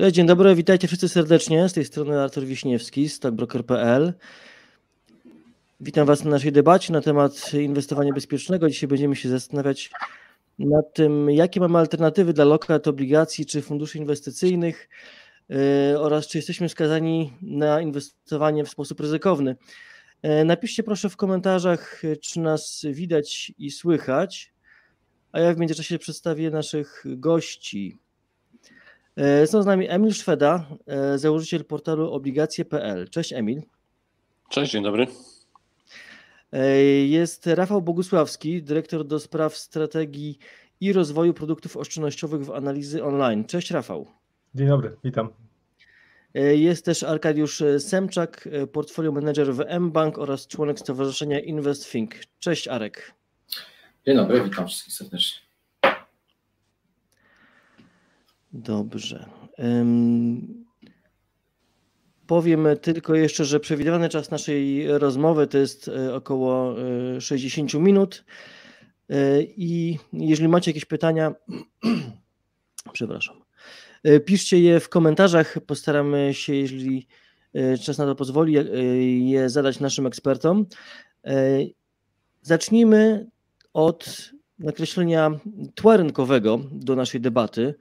Cześć, dzień dobry, witajcie wszyscy serdecznie. Z tej strony Artur Wiśniewski, stockbroker.pl. Witam Was na naszej debacie na temat inwestowania bezpiecznego. Dzisiaj będziemy się zastanawiać nad tym, jakie mamy alternatywy dla lokat, obligacji czy funduszy inwestycyjnych yy, oraz czy jesteśmy skazani na inwestowanie w sposób ryzykowny. Yy, napiszcie proszę w komentarzach, czy nas widać i słychać, a ja w międzyczasie przedstawię naszych gości. E, są z nami Emil Szweda, e, założyciel portalu obligacje.pl. Cześć Emil. Cześć, dzień dobry. E, jest Rafał Bogusławski, dyrektor do spraw strategii i rozwoju produktów oszczędnościowych w analizy online. Cześć Rafał. Dzień dobry, witam. Jest też Arkadiusz Semczak, portfolio manager w mBank oraz członek Stowarzyszenia InvestThink. Cześć Arek. Dzień dobry, witam wszystkich serdecznie. Dobrze. Um, powiem tylko jeszcze, że przewidywany czas naszej rozmowy to jest e, około 60 e, minut. E, I jeżeli macie jakieś pytania, przepraszam, piszcie je w komentarzach. Postaramy się, jeżeli czas na to pozwoli, je zadać naszym ekspertom. Zacznijmy od nakreślenia tła rynkowego do naszej debaty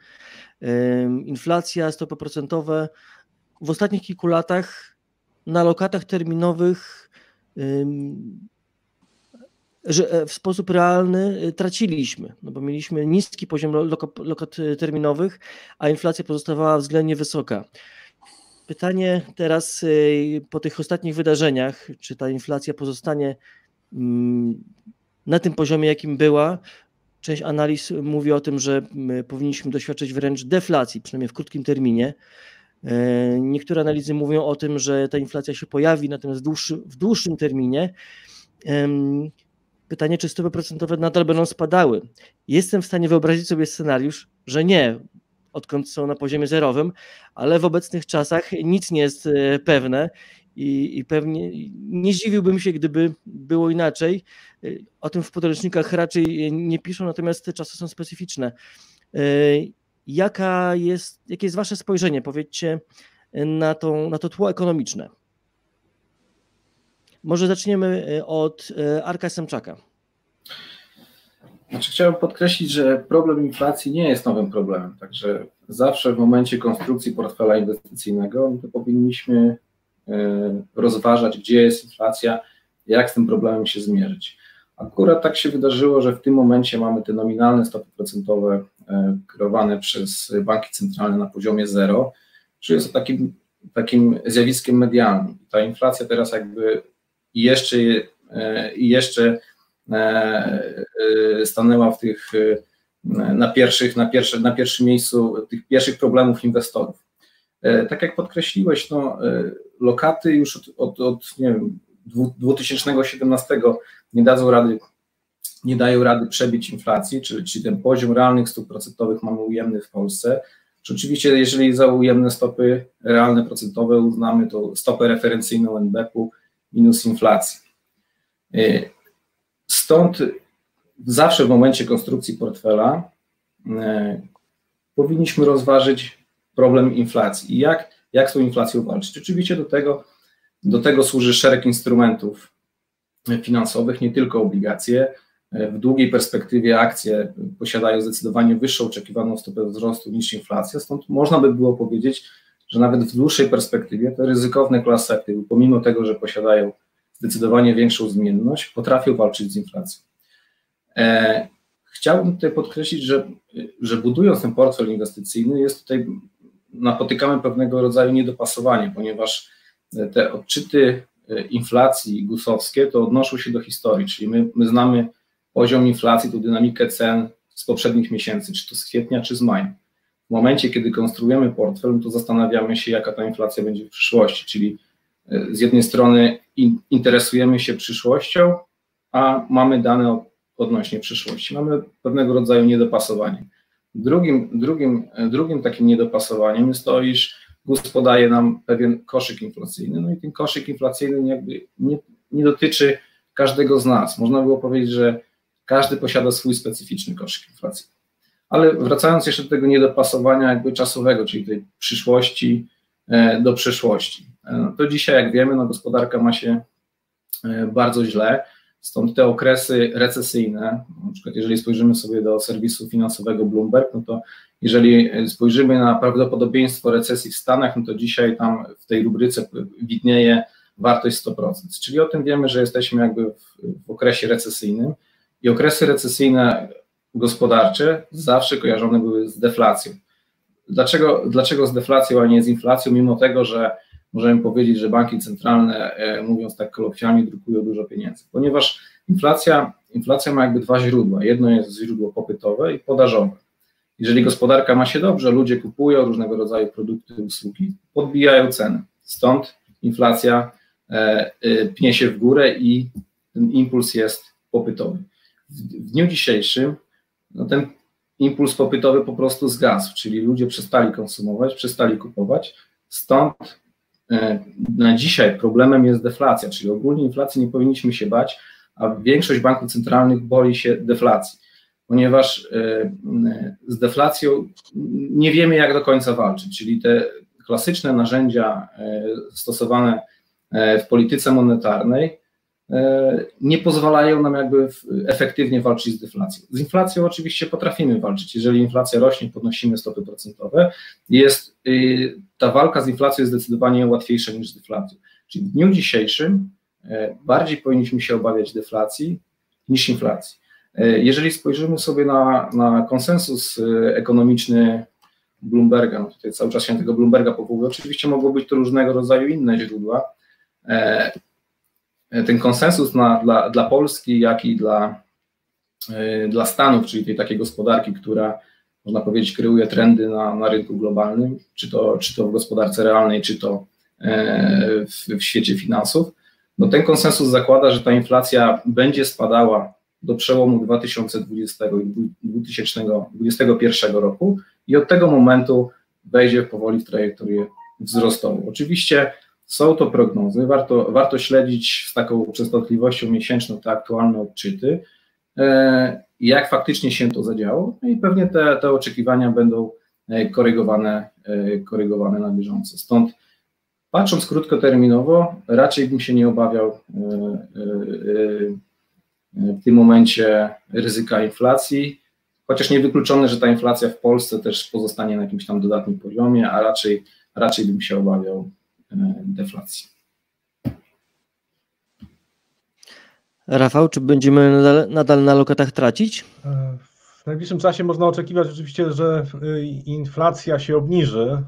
inflacja, stopy procentowe w ostatnich kilku latach na lokatach terminowych e, w sposób realny e, traciliśmy, no bo mieliśmy niski poziom lokat terminowych, a inflacja pozostawała względnie wysoka. Pytanie teraz e, po tych ostatnich wydarzeniach, czy ta inflacja pozostanie na tym poziomie, jakim była, Część analiz mówi o tym, że powinniśmy doświadczyć wręcz deflacji, przynajmniej w krótkim terminie. E, niektóre analizy mówią o tym, że ta inflacja się pojawi, natomiast w, dłuższy, w dłuższym terminie. Pytanie, czy stopy procentowe nadal będą spadały? Jestem w stanie wyobrazić sobie scenariusz, że nie, odkąd są na poziomie zerowym, ale w obecnych czasach nic nie jest e, pewne i, i pewnie nie zdziwiłbym się, gdyby było inaczej. O tym w podręcznikach raczej nie piszą, natomiast te czasy są specyficzne. E, jaka jest, jakie jest Wasze spojrzenie, powiedzcie, na, tą, na to tło ekonomiczne? Może zaczniemy e, od e, Arka Semczaka. Znaczy, chciałbym podkreślić, że problem inflacji nie jest nowym problemem. Także zawsze w momencie konstrukcji portfela inwestycyjnego powinniśmy rozważać, gdzie jest inflacja, jak z tym problemem się zmierzyć. Akurat tak się wydarzyło, że w tym momencie mamy te nominalne stopy procentowe e, kierowane przez banki centralne na poziomie zero, czyli jest to takim, takim zjawiskiem medialnym. Ta inflacja teraz jakby jeszcze, e, jeszcze stanęła w tych na pierwszych, na, pierwsze, na pierwszym miejscu tych pierwszych problemów inwestorów. E, tak jak podkreśliłeś, no, e, lokaty już od, od, od nie wiem, 2017 nie dadzą rady, nie dają rady przebić inflacji, czyli, czyli ten poziom realnych stóp procentowych mamy ujemny w Polsce. Czy oczywiście, jeżeli za ujemne stopy realne procentowe uznamy, to stopę referencyjną NBP-u minus inflacji. E, stąd zawsze w momencie konstrukcji portfela powinniśmy rozważyć problem inflacji i jak, jak z tą inflacją walczyć. Oczywiście do tego, do tego służy szereg instrumentów finansowych, nie tylko obligacje. W długiej perspektywie akcje posiadają zdecydowanie wyższą oczekiwaną stopę wzrostu niż inflacja, stąd można by było powiedzieć, że nawet w dłuższej perspektywie te ryzykowne klasy aktywów, pomimo tego, że posiadają zdecydowanie większą zmienność, potrafią walczyć z inflacją. E, chciałbym tutaj podkreślić, że, że budując ten portfel inwestycyjny, jest tutaj napotykamy pewnego rodzaju niedopasowanie, ponieważ te odczyty e, inflacji gusowskie to odnoszą się do historii, czyli my, my znamy poziom inflacji, tą dynamikę cen z poprzednich miesięcy, czy to z kwietnia, czy z maja. W momencie, kiedy konstruujemy portfel, no to zastanawiamy się, jaka ta inflacja będzie w przyszłości, czyli e, z jednej strony in, interesujemy się przyszłością, a mamy dane odnośnie przyszłości. Mamy pewnego rodzaju niedopasowanie. Drugim, drugim, drugim takim niedopasowaniem jest to, iż GUS podaje nam pewien koszyk inflacyjny, no i ten koszyk inflacyjny jakby nie, nie dotyczy każdego z nas. Można było powiedzieć, że każdy posiada swój specyficzny koszyk inflacyjny. Ale wracając jeszcze do tego niedopasowania jakby czasowego, czyli tej przyszłości do przeszłości. No to dzisiaj, jak wiemy, no gospodarka ma się bardzo źle, stąd te okresy recesyjne, na przykład jeżeli spojrzymy sobie do serwisu finansowego Bloomberg, no to jeżeli spojrzymy na prawdopodobieństwo recesji w Stanach, no to dzisiaj tam w tej rubryce widnieje wartość 100%. Czyli o tym wiemy, że jesteśmy jakby w, w okresie recesyjnym i okresy recesyjne gospodarcze zawsze kojarzone były z deflacją. Dlaczego, dlaczego z deflacją, a nie z inflacją, mimo tego, że możemy powiedzieć, że banki centralne, e, mówiąc tak kolokwialnie, drukują dużo pieniędzy? Ponieważ inflacja, inflacja ma jakby dwa źródła. Jedno jest źródło popytowe i podażowe. Jeżeli gospodarka ma się dobrze, ludzie kupują różnego rodzaju produkty, usługi, podbijają ceny. Stąd inflacja e, e, pnie się w górę i ten impuls jest popytowy. W, dniu dzisiejszym no ten impuls popytowy po prostu zgasł, czyli ludzie przestali konsumować, przestali kupować. Stąd na dzisiaj problemem jest deflacja, czyli ogólnie inflacji nie powinniśmy się bać, a większość banków centralnych boi się deflacji ponieważ e, z deflacją nie wiemy, jak do końca walczyć, czyli te klasyczne narzędzia e, stosowane e, w polityce monetarnej nie pozwalają nam jakby efektywnie walczyć z deflacją. Z inflacją oczywiście potrafimy walczyć. Jeżeli inflacja rośnie, podnosimy stopy procentowe. Jest, ta walka z inflacją jest zdecydowanie łatwiejsza niż z deflacją. Czyli w dniu dzisiejszym bardziej powinniśmy się obawiać deflacji niż inflacji. E, jeżeli spojrzymy sobie na, na konsensus e, ekonomiczny Bloomberga, no tutaj cały czas się tego Bloomberga powołuje, oczywiście mogą być to różnego rodzaju inne źródła. E, ten konsensus na, dla, dla Polski, jak i dla, dla Stanów, czyli tej takiej gospodarki, która można powiedzieć kreuje trendy na, na rynku globalnym, czy to, czy to w gospodarce realnej, czy to w, w świecie finansów, no ten konsensus zakłada, że ta inflacja będzie spadała do przełomu 2020 i 2021 roku i od tego momentu wejdzie powoli w trajektorię wzrostową. Oczywiście są to prognozy, warto, warto śledzić z taką częstotliwością miesięczną te aktualne odczyty, e, jak faktycznie się to zadziało no i pewnie te, te oczekiwania będą e, korygowane, e, korygowane na bieżąco. Stąd patrząc krótkoterminowo, raczej bym się nie obawiał w tym momencie ryzyka inflacji, chociaż niewykluczone, że ta inflacja w Polsce też pozostanie na jakimś tam dodatnim poziomie, a raczej, raczej bym się obawiał e, deflacji. Rafał, czy będziemy nadal, nadal na lokatach tracić? E, w najbliższym czasie można oczekiwać oczywiście, że e, inflacja się obniży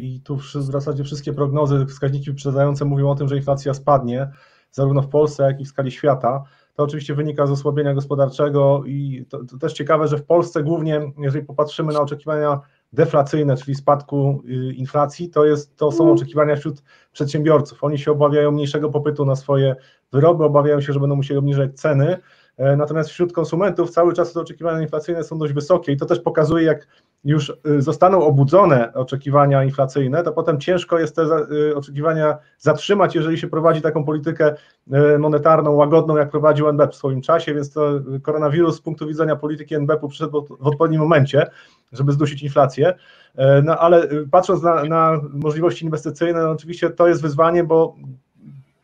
i tu w zasadzie wszystkie prognozy, wskaźniki wyprzedzające mówią o tym, że inflacja spadnie zarówno w Polsce, jak i w skali świata. To oczywiście wynika z osłabienia gospodarczego i to, to, też ciekawe, że w Polsce głównie, jeżeli popatrzymy na oczekiwania deflacyjne, czyli spadku y, inflacji, to, jest, to są oczekiwania wśród przedsiębiorców. Oni się obawiają mniejszego popytu na swoje wyroby, obawiają się, że będą musieli obniżać ceny, e, natomiast wśród konsumentów cały czas te oczekiwania inflacyjne są dość wysokie i to też pokazuje, jak już y, zostaną obudzone oczekiwania inflacyjne, to potem ciężko jest te y, oczekiwania zatrzymać, jeżeli się prowadzi taką politykę y, monetarną łagodną, jak prowadził NBP w swoim czasie, więc to koronawirus z punktu widzenia polityki NBP-u przyszedł w odpowiednim momencie, żeby zdusić inflację. No ale patrząc na, na możliwości inwestycyjne, no, oczywiście to jest wyzwanie, bo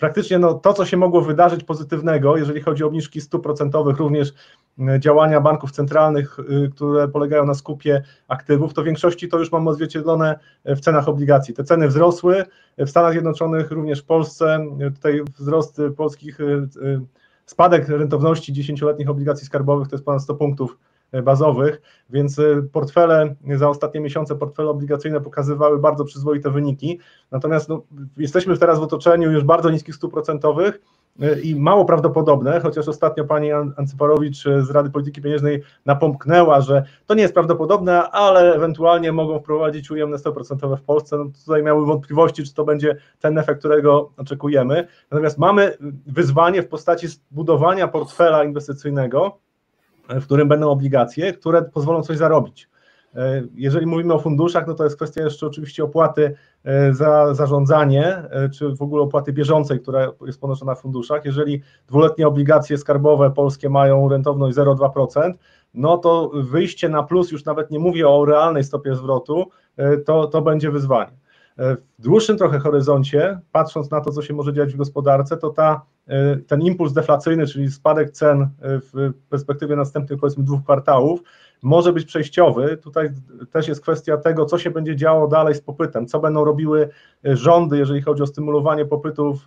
praktycznie no, to, co się mogło wydarzyć pozytywnego, jeżeli chodzi o obniżki stóp procentowych, również e, działania banków centralnych, e, które polegają na skupie aktywów, to w większości to już mamy odzwierciedlone e, w cenach obligacji. Te ceny wzrosły, w Stanach Zjednoczonych, również w Polsce, tutaj wzrost polskich, spadek rentowności 10-letnich obligacji skarbowych to jest ponad 100 punktów bazowych, więc y, portfele za ostatnie miesiące, portfele obligacyjne pokazywały bardzo przyzwoite wyniki. Natomiast no, jesteśmy teraz w otoczeniu już bardzo niskich stóp procentowych y, i mało prawdopodobne, chociaż ostatnio pani Ancyparowicz z Rady Polityki Pieniężnej napomknęła, że to nie jest prawdopodobne, ale ewentualnie mogą wprowadzić ujemne stopy procentowe w Polsce. No, tutaj miały wątpliwości, czy to będzie ten efekt, którego oczekujemy. Natomiast mamy wyzwanie w postaci zbudowania portfela inwestycyjnego, w którym będą obligacje, które pozwolą coś zarobić. E, jeżeli mówimy o funduszach, no to jest kwestia jeszcze oczywiście opłaty e, za zarządzanie, e, czy w ogóle opłaty bieżącej, która jest ponoszona w funduszach. Jeżeli dwuletnie obligacje skarbowe polskie mają rentowność 0,2%, no to wyjście na plus, już nawet nie mówię o realnej stopie zwrotu, to, to będzie wyzwanie. W dłuższym trochę horyzoncie, patrząc na to, co się może dziać w gospodarce, to ta, ten impuls deflacyjny, czyli spadek cen w perspektywie następnych powiedzmy dwóch kwartałów, może być przejściowy. Tutaj też jest kwestia tego, co się będzie działo dalej z popytem, co będą robiły e, rządy, jeżeli chodzi o stymulowanie popytu w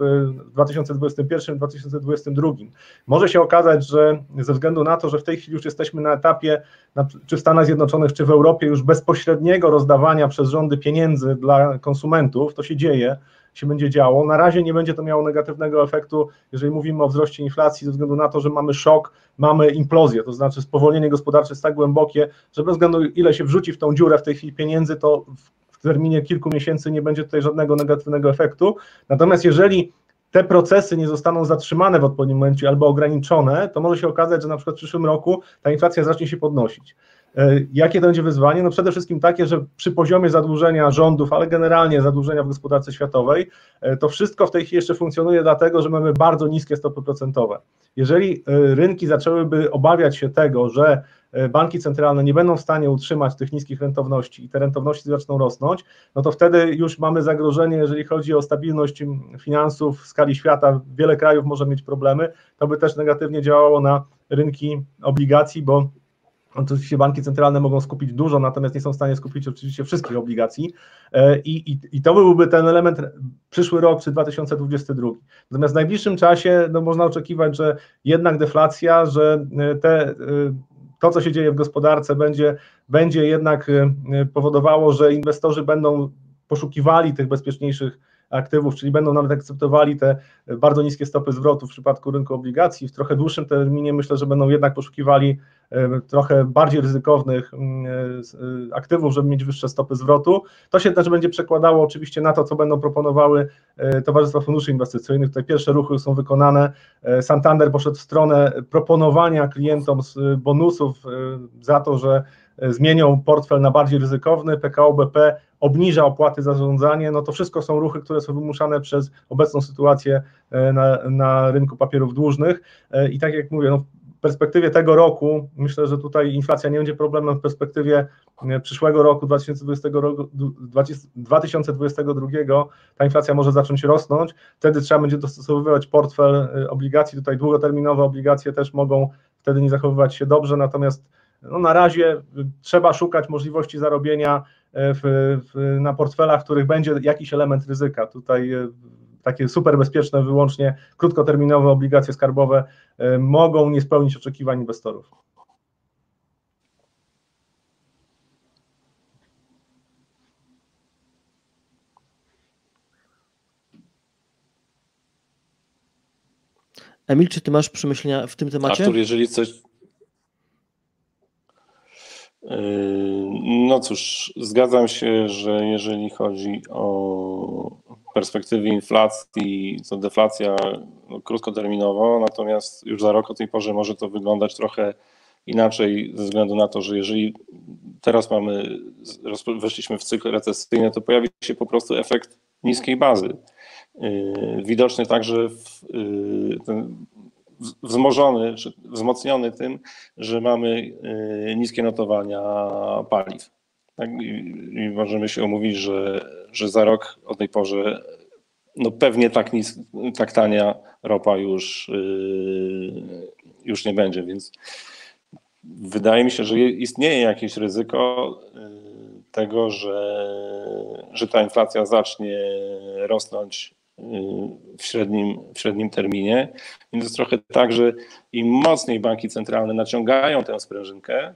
2021-2022. Może się okazać, że ze względu na to, że w tej chwili już jesteśmy na etapie, czy w Stanach Zjednoczonych, czy w Europie, już bezpośredniego rozdawania przez rządy pieniędzy dla konsumentów, to się dzieje się będzie działo. Na razie nie będzie to miało negatywnego efektu, jeżeli mówimy o wzroście inflacji, ze względu na to, że mamy szok, mamy implozję, to znaczy spowolnienie gospodarcze jest tak głębokie, że bez względu ile się wrzuci w tą dziurę w tej chwili pieniędzy, to w terminie kilku miesięcy nie będzie tutaj żadnego negatywnego efektu. Natomiast jeżeli te procesy nie zostaną zatrzymane w odpowiednim momencie albo ograniczone, to może się okazać, że na przykład w przyszłym roku ta inflacja zacznie się podnosić. E, jakie to będzie wyzwanie? No przede wszystkim takie, że przy poziomie zadłużenia rządów, ale generalnie zadłużenia w gospodarce światowej, e, to wszystko w tej chwili jeszcze funkcjonuje dlatego, że mamy bardzo niskie stopy procentowe. Jeżeli e, rynki zaczęłyby obawiać się tego, że banki centralne nie będą w stanie utrzymać tych niskich rentowności i te rentowności zaczną rosnąć, no to wtedy już mamy zagrożenie, jeżeli chodzi o stabilność finansów w skali świata. Wiele krajów może mieć problemy. To by też negatywnie działało na rynki obligacji, bo Oczywiście banki centralne mogą skupić dużo, natomiast nie są w stanie skupić oczywiście wszystkich obligacji e, i, i, i to byłby ten element przyszły rok czy 2022. Natomiast w najbliższym czasie no, można oczekiwać, że jednak deflacja, że e, te, e, to, co się dzieje w gospodarce, będzie, będzie jednak powodowało, że inwestorzy będą poszukiwali tych bezpieczniejszych aktywów, czyli będą nawet akceptowali te bardzo niskie stopy zwrotu w przypadku rynku obligacji. W trochę dłuższym terminie myślę, że będą jednak poszukiwali e, trochę bardziej ryzykownych mm, e, aktywów, żeby mieć wyższe stopy zwrotu. To się też będzie przekładało oczywiście na to, co będą proponowały e, towarzystwa funduszy inwestycyjnych. Tutaj pierwsze ruchy są wykonane. Santander poszedł w stronę proponowania klientom bonusów za to, że zmienią portfel na bardziej ryzykowny, PKO BP obniża opłaty za zarządzanie, no to wszystko są ruchy, które są wymuszane przez obecną sytuację e, na, na rynku papierów dłużnych. E, i tak jak mówię, no w perspektywie tego roku myślę, że tutaj inflacja nie będzie problemem, w perspektywie e, przyszłego roku 2020 roku, 2022 ta inflacja może zacząć rosnąć, wtedy trzeba będzie dostosowywać portfel obligacji, tutaj długoterminowe obligacje też mogą wtedy nie zachowywać się dobrze, natomiast no na razie trzeba szukać możliwości zarobienia e, w, w, na portfelach, w których będzie jakiś element ryzyka. Tutaj e, takie super bezpieczne, wyłącznie krótkoterminowe obligacje skarbowe e, mogą nie spełnić oczekiwań inwestorów. Emil, czy ty masz przemyślenia w tym temacie? Artur, jeżeli coś, no cóż, zgadzam się, że jeżeli chodzi o perspektywy inflacji, to deflacja no, krótkoterminowo, natomiast już za rok o tej porze może to wyglądać trochę inaczej ze względu na to, że jeżeli teraz mamy, weszliśmy w cykl recesyjny, to pojawi się po prostu efekt niskiej bazy. Yy, widoczny także w, yy, ten wzmożony, czy wzmocniony tym, że mamy y, niskie notowania paliw. Tak? I, możemy się umówić, że, że za rok o tej porze no pewnie tak, nis, tak tania ropa już, yy, już nie będzie, więc wydaje mi się, że istnieje jakieś ryzyko yy, tego, że, że ta inflacja zacznie rosnąć w średnim, w średnim terminie. Więc jest trochę tak, że im mocniej banki centralne naciągają tę sprężynkę,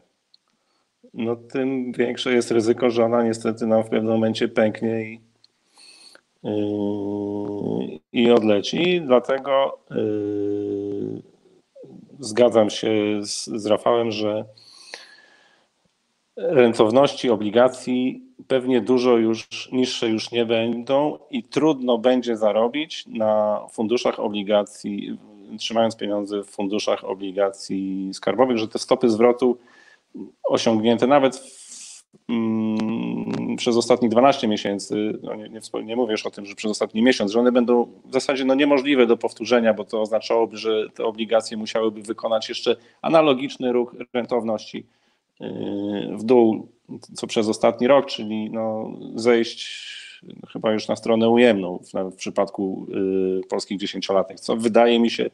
no tym większe jest ryzyko, że ona niestety nam w pewnym momencie pęknie i, yy, i odleci. Dlatego yy, zgadzam się z, z Rafałem, że rentowności obligacji pewnie dużo już niższe już nie będą i trudno będzie zarobić na funduszach obligacji, trzymając pieniądze w funduszach obligacji skarbowych, że te stopy zwrotu osiągnięte nawet w, mm, przez ostatnich 12 miesięcy, no nie, nie, nie mówię już o tym, że przez ostatni miesiąc, że one będą w zasadzie no niemożliwe do powtórzenia, bo to oznaczałoby, że te obligacje musiałyby wykonać jeszcze analogiczny ruch rentowności yy, w dół, co przez ostatni rok, czyli no zejść chyba już na stronę ujemną w, w przypadku yy, polskich dziesięciolatek, co wydaje mi się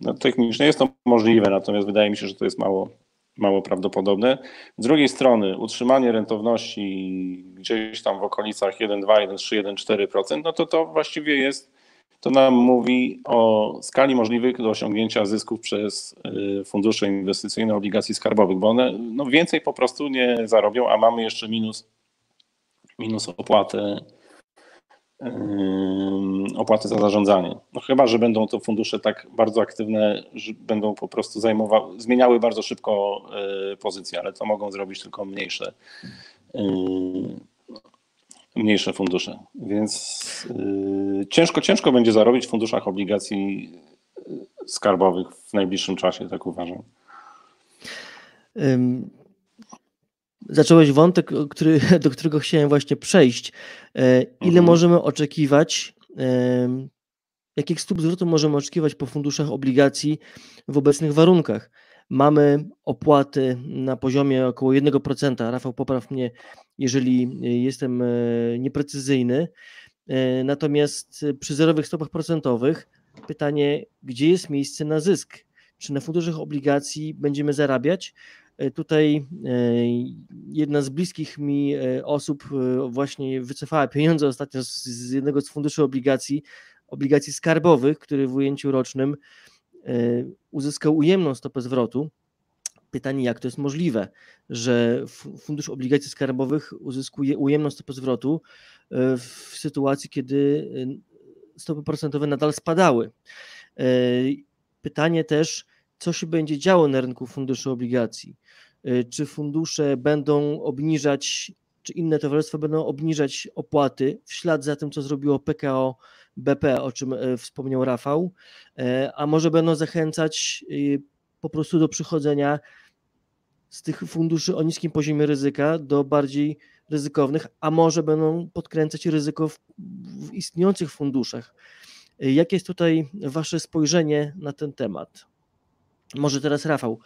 no, technicznie jest to możliwe, natomiast wydaje mi się, że to jest mało, mało prawdopodobne. Z drugiej strony utrzymanie rentowności gdzieś tam w okolicach 1,2, 1,3, 1,4%, no to to właściwie jest, to nam mówi o skali możliwych do osiągnięcia zysków przez y, fundusze inwestycyjne obligacji skarbowych, bo one no, więcej po prostu nie zarobią, a mamy jeszcze minus, minus opłatę opłaty za zarządzanie. No chyba, że będą to fundusze tak bardzo aktywne, że będą po prostu zajmowały, zmieniały bardzo szybko e, pozycje, ale to mogą zrobić tylko mniejsze, mniejsze fundusze. Więc e, ciężko, ciężko będzie zarobić w funduszach obligacji skarbowych w najbliższym czasie, tak uważam. Zacząłeś wątek, który, do którego chciałem właśnie przejść. E, ile mhm. możemy oczekiwać, jakich stóp zwrotu możemy oczekiwać po funduszach obligacji w obecnych warunkach? Mamy opłaty na poziomie około 1%. Rafał, popraw mnie, jeżeli jestem e, nieprecyzyjny. E, natomiast przy zerowych stopach procentowych pytanie, gdzie jest miejsce na zysk? Czy na funduszach obligacji będziemy zarabiać? E, tutaj e, jedna z bliskich mi e, osób właśnie wycofała pieniądze ostatnio z jednego z funduszy obligacji, obligacji skarbowych, który w ujęciu rocznym uzyskał ujemną stopę zwrotu. Pytanie, jak to jest możliwe, że fundusz obligacji skarbowych uzyskuje ujemną stopę zwrotu w sytuacji, kiedy stopy procentowe nadal spadały. Pytanie też, co się będzie działo na rynku funduszy obligacji. Czy fundusze będą obniżać, czy inne towarzystwa będą obniżać opłaty w ślad za tym, co zrobiło PKO BP, o czym wspomniał Rafał, a może będą zachęcać po prostu do przychodzenia z tych funduszy o niskim poziomie ryzyka do bardziej ryzykownych, a może będą podkręcać ryzyko w, w istniejących funduszach. Jakie jest tutaj Wasze spojrzenie na ten temat? Może teraz Rafał.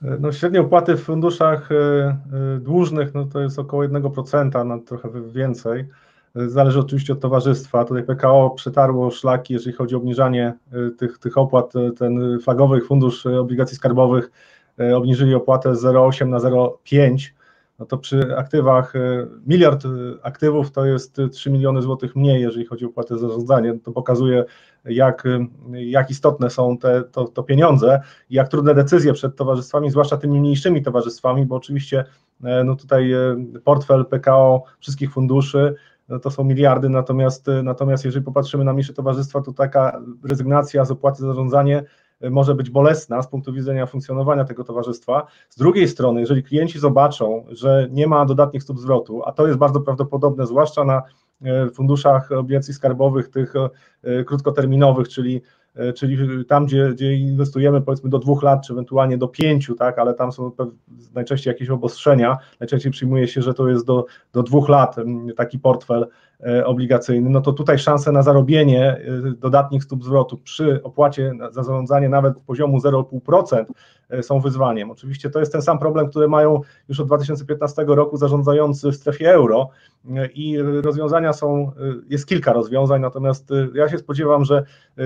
No, średnie opłaty w funduszach e, e, dłużnych no, to jest około 1%, no, trochę więcej. Zależy oczywiście od towarzystwa. Tutaj PKO przetarło szlaki, jeżeli chodzi o obniżanie e, tych, tych opłat. Ten flagowy fundusz obligacji skarbowych obniżyli opłatę z 0,8 na 0,5 no to przy aktywach, e, miliard e, aktywów to jest 3 miliony złotych mniej, jeżeli chodzi o opłatę za zarządzanie. To pokazuje, jak, e, jak istotne są te to, to pieniądze i jak trudne decyzje przed towarzystwami, zwłaszcza tymi mniejszymi towarzystwami, bo oczywiście no tutaj portfel PKO wszystkich funduszy no to są miliardy, natomiast, natomiast jeżeli popatrzymy na mniejsze towarzystwa, to taka rezygnacja z opłaty za zarządzanie może być bolesna z punktu widzenia funkcjonowania tego towarzystwa. Z drugiej strony, jeżeli klienci zobaczą, że nie ma dodatnich stóp zwrotu, a to jest bardzo prawdopodobne, zwłaszcza na e, funduszach obligacji skarbowych, tych krótkoterminowych, czyli czyli tam, gdzie, gdzie inwestujemy powiedzmy do dwóch lat, czy ewentualnie do pięciu, tak, ale tam są najczęściej jakieś obostrzenia, najczęściej przyjmuje się, że to jest do, do dwóch lat taki portfel e, obligacyjny, no to tutaj szanse na zarobienie e, dodatnich stóp zwrotu przy opłacie za zarządzanie nawet poziomu 0,5% są wyzwaniem. Oczywiście to jest ten sam problem, który mają już od 2015 roku zarządzający w strefie euro i rozwiązania są, jest kilka rozwiązań, natomiast ja się spodziewam, że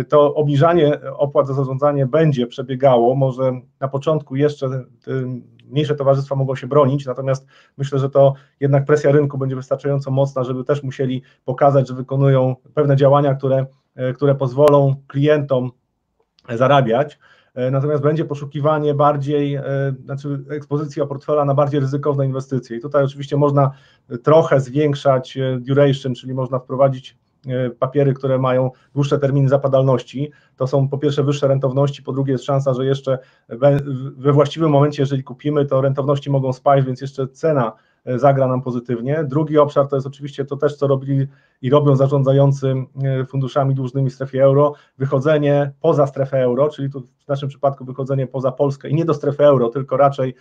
to obniżanie opłat za zarządzanie będzie przebiegało, może na początku jeszcze mniejsze towarzystwa mogą się bronić, natomiast myślę, że to jednak presja rynku będzie wystarczająco mocna, żeby też musieli pokazać, że wykonują pewne działania, które, które pozwolą klientom zarabiać. Natomiast będzie poszukiwanie bardziej, znaczy ekspozycja portfela na bardziej ryzykowne inwestycje. I tutaj oczywiście można trochę zwiększać duration, czyli można wprowadzić E, papiery, które mają dłuższe terminy zapadalności, to są po pierwsze wyższe rentowności, po drugie jest szansa, że jeszcze we właściwym momencie, jeżeli kupimy, to rentowności mogą spaść, więc jeszcze cena e, zagra nam pozytywnie. Drugi obszar to jest oczywiście to też, co robili i robią zarządzający e, funduszami dłużnymi w strefie euro, wychodzenie poza strefę euro, czyli tu naszym przypadku wychodzenie poza Polskę i nie do strefy euro, tylko raczej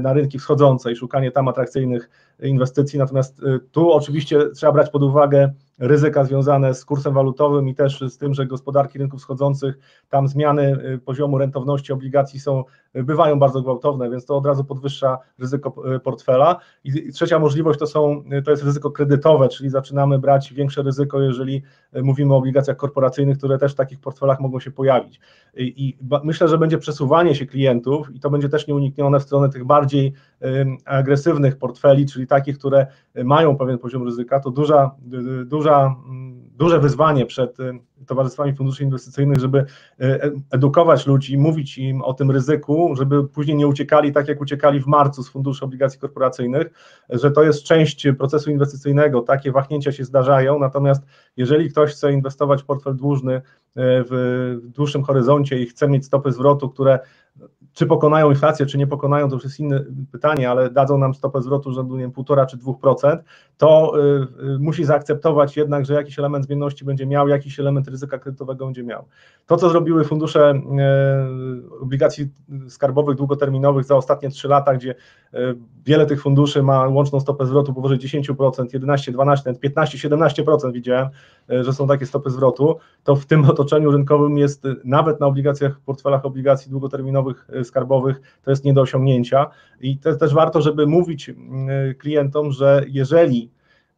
na rynki wschodzące i szukanie tam atrakcyjnych inwestycji. Natomiast tu oczywiście trzeba brać pod uwagę ryzyka związane z kursem walutowym i też z tym, że gospodarki rynków wschodzących, tam zmiany y, poziomu rentowności obligacji są, bywają bardzo gwałtowne, więc to od razu podwyższa ryzyko portfela. I trzecia możliwość to, są, to jest ryzyko kredytowe, czyli zaczynamy brać większe ryzyko, jeżeli mówimy o obligacjach korporacyjnych, które też w takich portfelach mogą się pojawić. I, i myślę, że będzie przesuwanie się klientów i to będzie też nieuniknione w stronę tych bardziej agresywnych portfeli, czyli takich, które mają pewien poziom ryzyka, to duża, duża, duże wyzwanie przed towarzystwami funduszy inwestycyjnych, żeby e, edukować ludzi, mówić im o tym ryzyku, żeby później nie uciekali tak, jak uciekali w marcu z funduszy obligacji korporacyjnych, że to jest część procesu inwestycyjnego, takie wahnięcia się zdarzają, natomiast jeżeli ktoś chce inwestować w portfel dłużny w dłuższym horyzoncie i chce mieć stopy zwrotu, które czy pokonają inflację, czy nie pokonają, to już jest inne pytanie, ale dadzą nam stopę zwrotu rzędu nie wiem, 1,5 czy 2%, to y, y, musi zaakceptować jednak, że jakiś element zmienności będzie miał, jakiś element ryzyka kredytowego będzie miał. To, co zrobiły fundusze y, obligacji skarbowych długoterminowych za ostatnie 3 lata, gdzie y, wiele tych funduszy ma łączną stopę zwrotu powyżej 10%, 11, 12, 15, 17% widziałem, y, że są takie stopy zwrotu, to w tym otoczeniu rynkowym jest y, nawet na obligacjach, portfelach obligacji długoterminowych skarbowych to jest nie do osiągnięcia i to też warto, żeby mówić mm, klientom, że jeżeli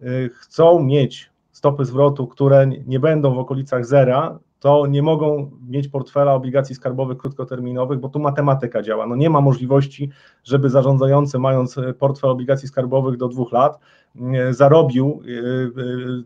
y, chcą mieć stopy zwrotu, które nie będą w okolicach zera, to nie mogą mieć portfela obligacji skarbowych krótkoterminowych, bo tu matematyka działa. No nie ma możliwości, żeby zarządzający, mając portfel obligacji skarbowych do dwóch lat, zarobił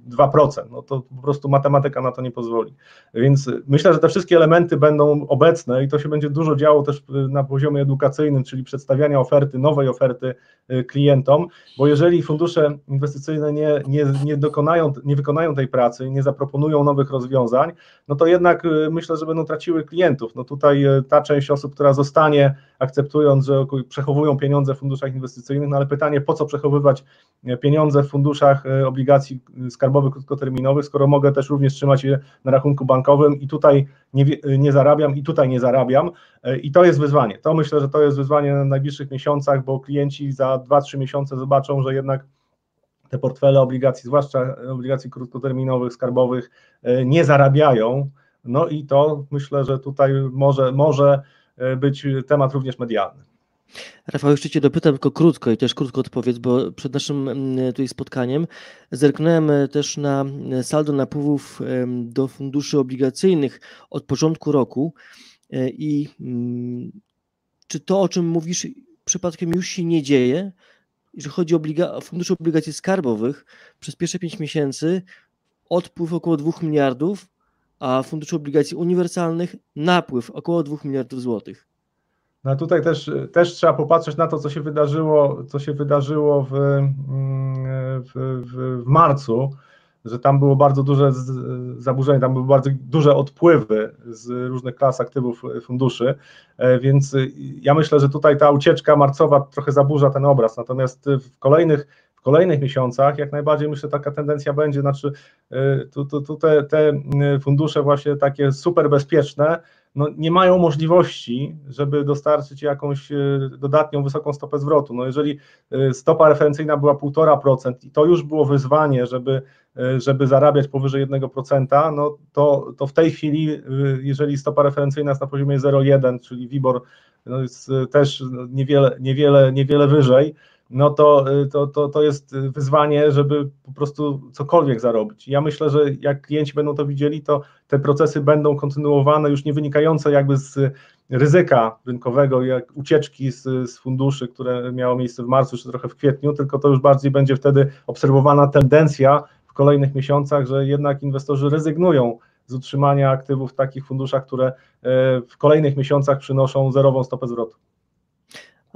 2%. Y, y, no to po prostu matematyka na to nie pozwoli. Więc myślę, że te wszystkie elementy będą obecne i to się będzie dużo działo też na poziomie edukacyjnym, czyli przedstawiania oferty, nowej oferty y, klientom, bo jeżeli fundusze inwestycyjne nie, nie, nie dokonają, nie wykonają tej pracy, nie zaproponują nowych rozwiązań, no to jednak myślę, że będą traciły klientów. No tutaj ta część osób, która zostanie akceptując, że przechowują pieniądze w funduszach inwestycyjnych, no ale pytanie, po co przechowywać pieniądze w funduszach e, obligacji skarbowych krótkoterminowych, skoro mogę też również trzymać je na rachunku bankowym i tutaj nie, nie zarabiam i tutaj nie zarabiam e, i to jest wyzwanie. To myślę, że to jest wyzwanie na najbliższych miesiącach, bo klienci za 2-3 miesiące zobaczą, że jednak te portfele obligacji, zwłaszcza obligacji krótkoterminowych, skarbowych, e, nie zarabiają. No i to myślę, że tutaj może, może być temat również medialny. Rafał, jeszcze Cię dopytam tylko krótko i też krótko odpowiedz, bo przed naszym mm, tutaj spotkaniem zerknąłem e, też na e, saldo napływów do funduszy obligacyjnych od początku roku e, i mm, czy to, o czym mówisz, przypadkiem już się nie dzieje? Jeżeli chodzi o obliga fundusze obligacji skarbowych, przez pierwsze 5 miesięcy odpływ około 2 miliardów, a fundusze obligacji uniwersalnych napływ około 2 miliardów złotych. No tutaj też, też trzeba popatrzeć na to, co się wydarzyło, co się wydarzyło w, w, w, w marcu, że tam było bardzo duże zaburzenie, tam były bardzo duże odpływy z różnych klas aktywów funduszy, e, więc ja myślę, że tutaj ta ucieczka marcowa trochę zaburza ten obraz, natomiast w kolejnych kolejnych miesiącach jak najbardziej myślę taka tendencja będzie, znaczy e, tu, tu, tu te, te fundusze właśnie takie super bezpieczne, no, nie mają możliwości, żeby dostarczyć jakąś e, dodatnią wysoką stopę zwrotu. No, jeżeli stopa referencyjna była 1,5% i to już było wyzwanie, żeby, żeby zarabiać powyżej 1%, no to, to w tej chwili, jeżeli stopa referencyjna jest na poziomie 0,1, czyli WIBOR no jest też niewiele, niewiele, niewiele wyżej, no to, to, to, to jest wyzwanie, żeby po prostu cokolwiek zarobić. Ja myślę, że jak klienci będą to widzieli, to te procesy będą kontynuowane, już nie wynikające jakby z ryzyka rynkowego, jak ucieczki z, z funduszy, które miało miejsce w marcu, czy trochę w kwietniu, tylko to już bardziej będzie wtedy obserwowana tendencja w kolejnych miesiącach, że jednak inwestorzy rezygnują z utrzymania aktywów w takich funduszach, które e, w kolejnych miesiącach przynoszą zerową stopę zwrotu.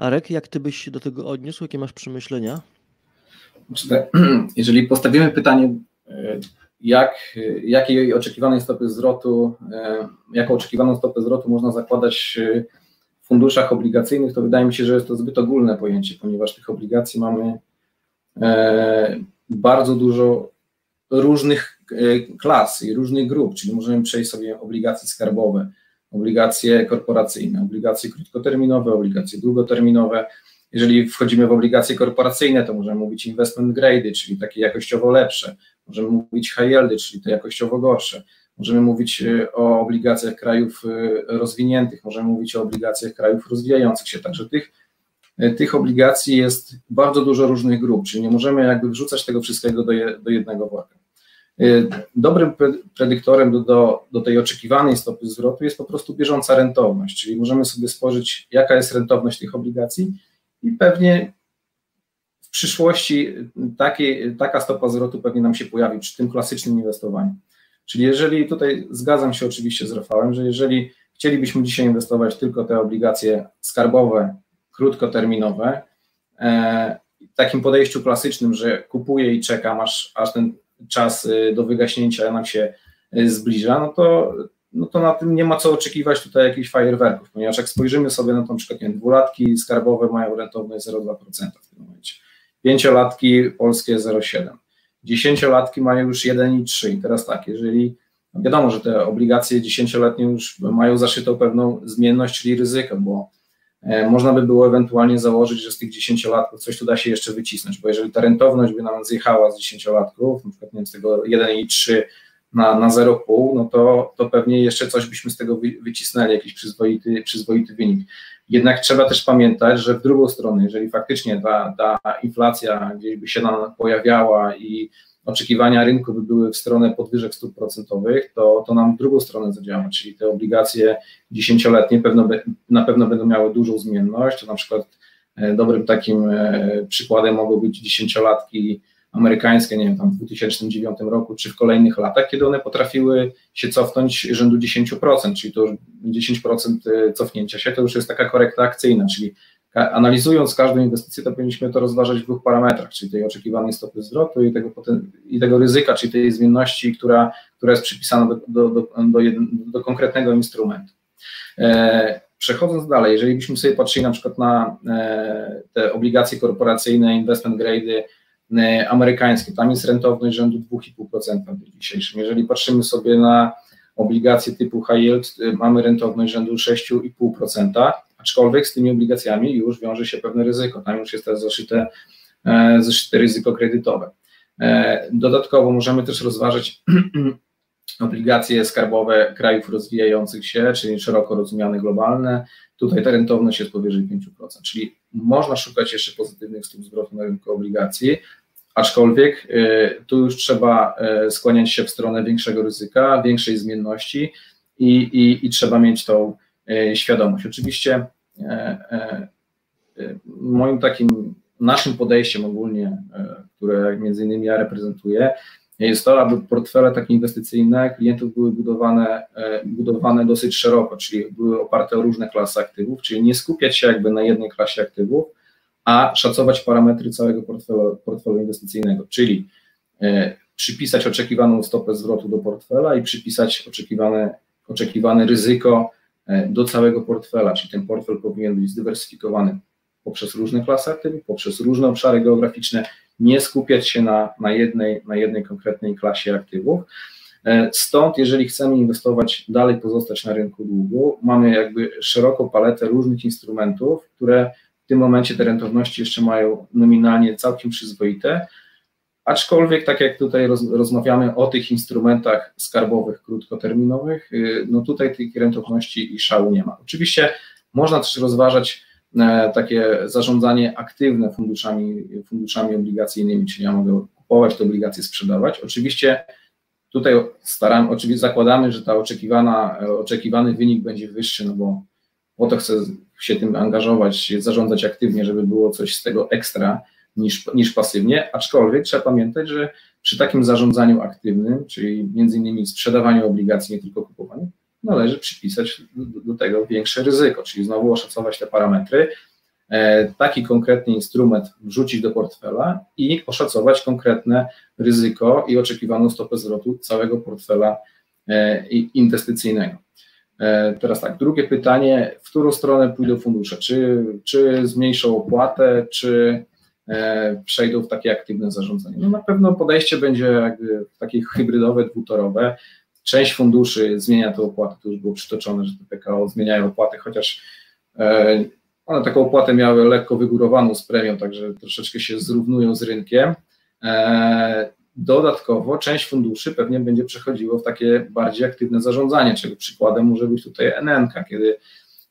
Arek, jak ty byś się do tego odniósł? Jakie masz przemyślenia? Jeżeli postawimy pytanie, e, jak, jakiej oczekiwanej stopy zwrotu, e, jaką oczekiwaną stopę zwrotu można zakładać e, w funduszach obligacyjnych, to wydaje mi się, że jest to zbyt ogólne pojęcie, ponieważ tych obligacji mamy bardzo dużo różnych klas i różnych grup, czyli możemy przejść sobie obligacje skarbowe, obligacje korporacyjne, obligacje krótkoterminowe, obligacje długoterminowe. Jeżeli wchodzimy w obligacje korporacyjne, to możemy mówić investment grade, czyli takie jakościowo lepsze, możemy mówić high yieldy, czyli te jakościowo gorsze, możemy mówić y, o obligacjach krajów y, rozwiniętych, możemy mówić o obligacjach krajów rozwijających się, także tych, y, tych obligacji jest bardzo dużo różnych grup, czyli nie możemy jakby wrzucać tego wszystkiego do, je, do jednego worka. Dobrym predyktorem do, do, do, tej oczekiwanej stopy zwrotu jest po prostu bieżąca rentowność, czyli możemy sobie spojrzeć, jaka jest rentowność tych obligacji i pewnie w przyszłości taka stopa zwrotu pewnie nam się pojawi przy tym klasycznym inwestowaniu. Czyli jeżeli tutaj zgadzam się oczywiście z Rafałem, że jeżeli chcielibyśmy dzisiaj inwestować tylko te obligacje skarbowe, krótkoterminowe, e, takim podejściu klasycznym, że kupuję i czekam, aż, aż ten czas y, do wygaśnięcia nam się y, zbliża, no to, no to na tym nie ma co oczekiwać tutaj jakichś fajerwerków, ponieważ jak spojrzymy sobie na na przykład dwulatki skarbowe mają rentowność 0,2% w tym momencie, pięciolatki polskie 0,7%, dziesięciolatki mają już 1,3% i teraz tak, jeżeli wiadomo, że te obligacje dziesięcioletnie już mają zaszytą pewną zmienność, czyli ryzyko, bo można by było ewentualnie założyć, że z tych dziesięciolatków coś tu da się jeszcze wycisnąć, bo jeżeli ta rentowność by nam zjechała z dziesięciolatków, na przykład nie wiem, z tego 1,3 na, na 0,5, no to, to pewnie jeszcze coś byśmy z tego wycisnęli, jakiś przyzwoity, przyzwoity wynik. Jednak trzeba też pamiętać, że w drugą stronę, jeżeli faktycznie ta, ta inflacja gdzieś by się nam pojawiała i oczekiwania rynku by były w stronę podwyżek stóp procentowych, to, to nam w drugą stronę zadziała, czyli te obligacje dziesięcioletnie na pewno będą miały dużą zmienność, to na przykład e, dobrym takim e, przykładem mogą być dziesięciolatki amerykańskie, nie wiem, tam w 2009 roku, czy w kolejnych latach, kiedy one potrafiły się cofnąć rzędu 10%, czyli to już 10% e, cofnięcia się, to już jest taka korekta akcyjna, czyli analizując każdą inwestycję, to powinniśmy to rozważać w dwóch parametrach, czyli tej oczekiwanej stopy zwrotu i tego, i tego ryzyka, czyli tej zmienności, która, która jest przypisana do, do, do, do, do konkretnego instrumentu. E, przechodząc dalej, jeżeli byśmy sobie patrzyli na przykład na e, te obligacje korporacyjne, investment grade e, amerykańskie, tam jest rentowność rzędu 2,5% w dniu dzisiejszym. Jeżeli patrzymy sobie na obligacje typu high yield, e, mamy rentowność rzędu 6,5%, aczkolwiek z tymi obligacjami już wiąże się pewne ryzyko, tam już jest teraz zaszyte, e, zaszyte ryzyko kredytowe. E, dodatkowo możemy też rozważyć obligacje skarbowe krajów rozwijających się, czyli szeroko rozumiane globalne. Tutaj ta rentowność jest powyżej 5%, czyli można szukać jeszcze pozytywnych stóp zwrotu na rynku obligacji, aczkolwiek e, tu już trzeba skłaniać się w stronę większego ryzyka, większej zmienności i, i, i trzeba mieć tą świadomość. Oczywiście e, e, moim takim, naszym podejściem ogólnie, które między innymi ja reprezentuję, jest to, aby portfele takie inwestycyjne klientów były budowane, budowane dosyć szeroko, czyli były oparte o różne klasy aktywów, czyli nie skupiać się jakby na jednej klasie aktywów, a szacować parametry całego portfelu, portfelu inwestycyjnego, czyli przypisać oczekiwaną stopę zwrotu do portfela i przypisać oczekiwane, oczekiwane ryzyko E, do całego portfela, czyli ten portfel powinien być zdywersyfikowany poprzez różne klasy aktywów, poprzez różne obszary geograficzne, nie skupiać się na, na, jednej, na jednej konkretnej klasie aktywów. E, stąd, jeżeli chcemy inwestować, dalej pozostać na rynku długu, mamy jakby szeroką paletę różnych instrumentów, które w tym momencie te rentowności jeszcze mają nominalnie całkiem przyzwoite, Aczkolwiek, tak jak tutaj roz, rozmawiamy o tych instrumentach skarbowych krótkoterminowych, y, no tutaj tej rentowności i szału nie ma. Oczywiście można też rozważać e, takie zarządzanie aktywne funduszami, funduszami obligacyjnymi, czyli ja mogę kupować te obligacje, sprzedawać. Oczywiście tutaj staram, oczywiście zakładamy, że ta oczekiwana, oczekiwany wynik będzie wyższy, no bo po to chcę się tym angażować, zarządzać aktywnie, żeby było coś z tego ekstra, niż, niż pasywnie, aczkolwiek trzeba pamiętać, że przy takim zarządzaniu aktywnym, czyli między innymi sprzedawaniu obligacji, nie tylko kupowaniu, należy przypisać do, tego większe ryzyko, czyli znowu oszacować te parametry, e, taki konkretny instrument wrzucić do portfela i oszacować konkretne ryzyko i oczekiwaną stopę zwrotu całego portfela e, inwestycyjnego. E, teraz tak, drugie pytanie, w którą stronę pójdą fundusze? Czy, czy zmniejszą opłatę, czy przejdą w takie aktywne zarządzanie. No na pewno podejście będzie jakby takie hybrydowe, dwutorowe. Część funduszy zmienia te opłaty, to już było przytoczone, że te PKO zmieniają opłaty, chociaż e, one taką opłatę miały lekko wygórowaną z premią, także troszeczkę się zrównują z rynkiem. E, dodatkowo część funduszy pewnie będzie przechodziło w takie bardziej aktywne zarządzanie, czego przykładem może być tutaj NNK, kiedy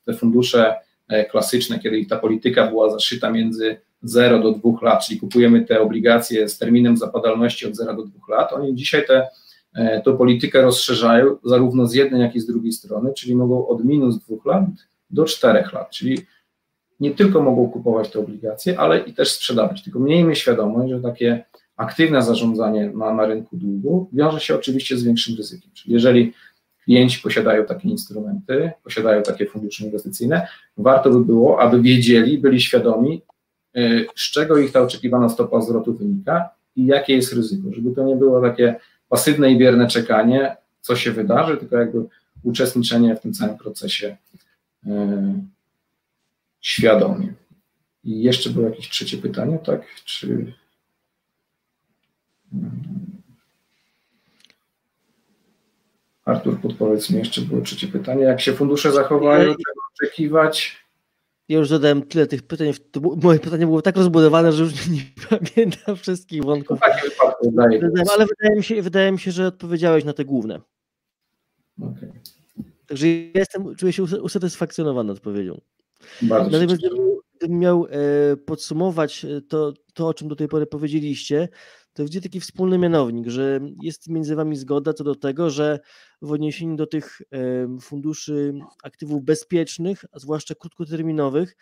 te fundusze e, klasyczne, kiedy ich ta polityka była zaszyta między 0 do 2 lat, czyli kupujemy te obligacje z terminem zapadalności od 0 do 2 lat, oni dzisiaj te, e, tą politykę rozszerzają zarówno z jednej, jak i z drugiej strony, czyli mogą od minus 2 lat do 4 lat, czyli nie tylko mogą kupować te obligacje, ale i też sprzedawać. Tylko miejmy świadomość, że takie aktywne zarządzanie na, na rynku długu wiąże się oczywiście z większym ryzykiem. Czyli jeżeli klienci posiadają takie instrumenty, posiadają takie fundusze inwestycyjne, warto by było, aby wiedzieli, byli świadomi, z czego ich ta oczekiwana stopa zwrotu wynika i jakie jest ryzyko, żeby to nie było takie pasywne i bierne czekanie, co się wydarzy, tylko jakby uczestniczenie w tym całym procesie y, świadomie. I jeszcze było jakieś trzecie pytanie, tak? Czy Artur, podpowiedz mi jeszcze, było trzecie pytanie. Jak się fundusze zachowają, czego oczekiwać? Ja już zadałem tyle tych pytań. moje pytanie było tak rozbudowane, że już nie pamiętam wszystkich wątków. Ale wydaje mi, się, wydaje mi się, że odpowiedziałeś na te główne. Okay. Także ja jestem, czuję się usatysfakcjonowany odpowiedzią. Bardzo Natomiast gdybym miał e, podsumować e, to, to, o czym do tej pory powiedzieliście, to gdzie taki wspólny mianownik, że jest między Wami zgoda co do tego, że w odniesieniu do tych funduszy aktywów bezpiecznych, a zwłaszcza krótkoterminowych,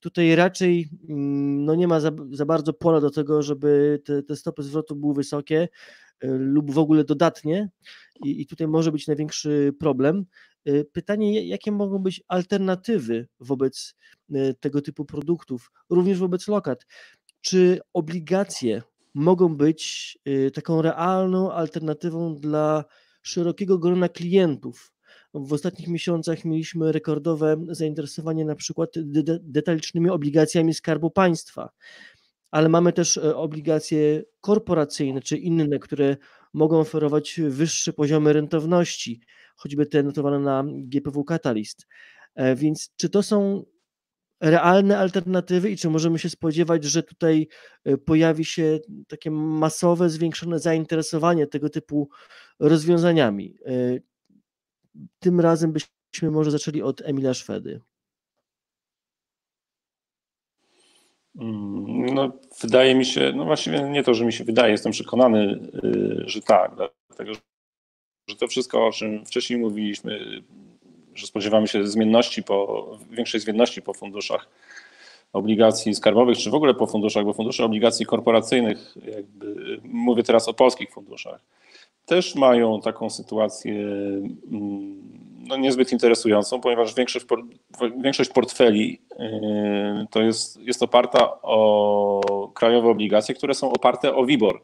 tutaj raczej mm, no nie ma za, za bardzo pola do tego, żeby te, te stopy zwrotu były wysokie e, lub w ogóle dodatnie i, i tutaj może być największy problem. E, pytanie, jakie mogą być alternatywy wobec e, tego typu produktów, również wobec lokat? Czy obligacje mogą być y, taką realną alternatywą dla szerokiego grona klientów. W ostatnich miesiącach mieliśmy rekordowe zainteresowanie na przykład detalicznymi obligacjami Skarbu Państwa, ale mamy też e, obligacje korporacyjne czy inne, które mogą oferować wyższe poziomy rentowności, choćby te notowane na GPW Catalyst. E, więc czy to są realne alternatywy i czy możemy się spodziewać, że tutaj e, pojawi się takie masowe, zwiększone zainteresowanie tego typu rozwiązaniami? E, tym razem byśmy może zaczęli od Emila Szwedy. Mm, no, wydaje mi się, no właściwie nie to, że mi się wydaje, jestem przekonany, y, że tak, dlatego że to wszystko, o czym wcześniej mówiliśmy, że spodziewamy się zmienności po, większej zmienności po funduszach obligacji skarbowych, czy w ogóle po funduszach, bo fundusze obligacji korporacyjnych, jakby, mówię teraz o polskich funduszach, też mają taką sytuację mm, no, niezbyt interesującą, ponieważ większość, większość portfeli yy, to jest, jest oparta o krajowe obligacje, które są oparte o WIBOR,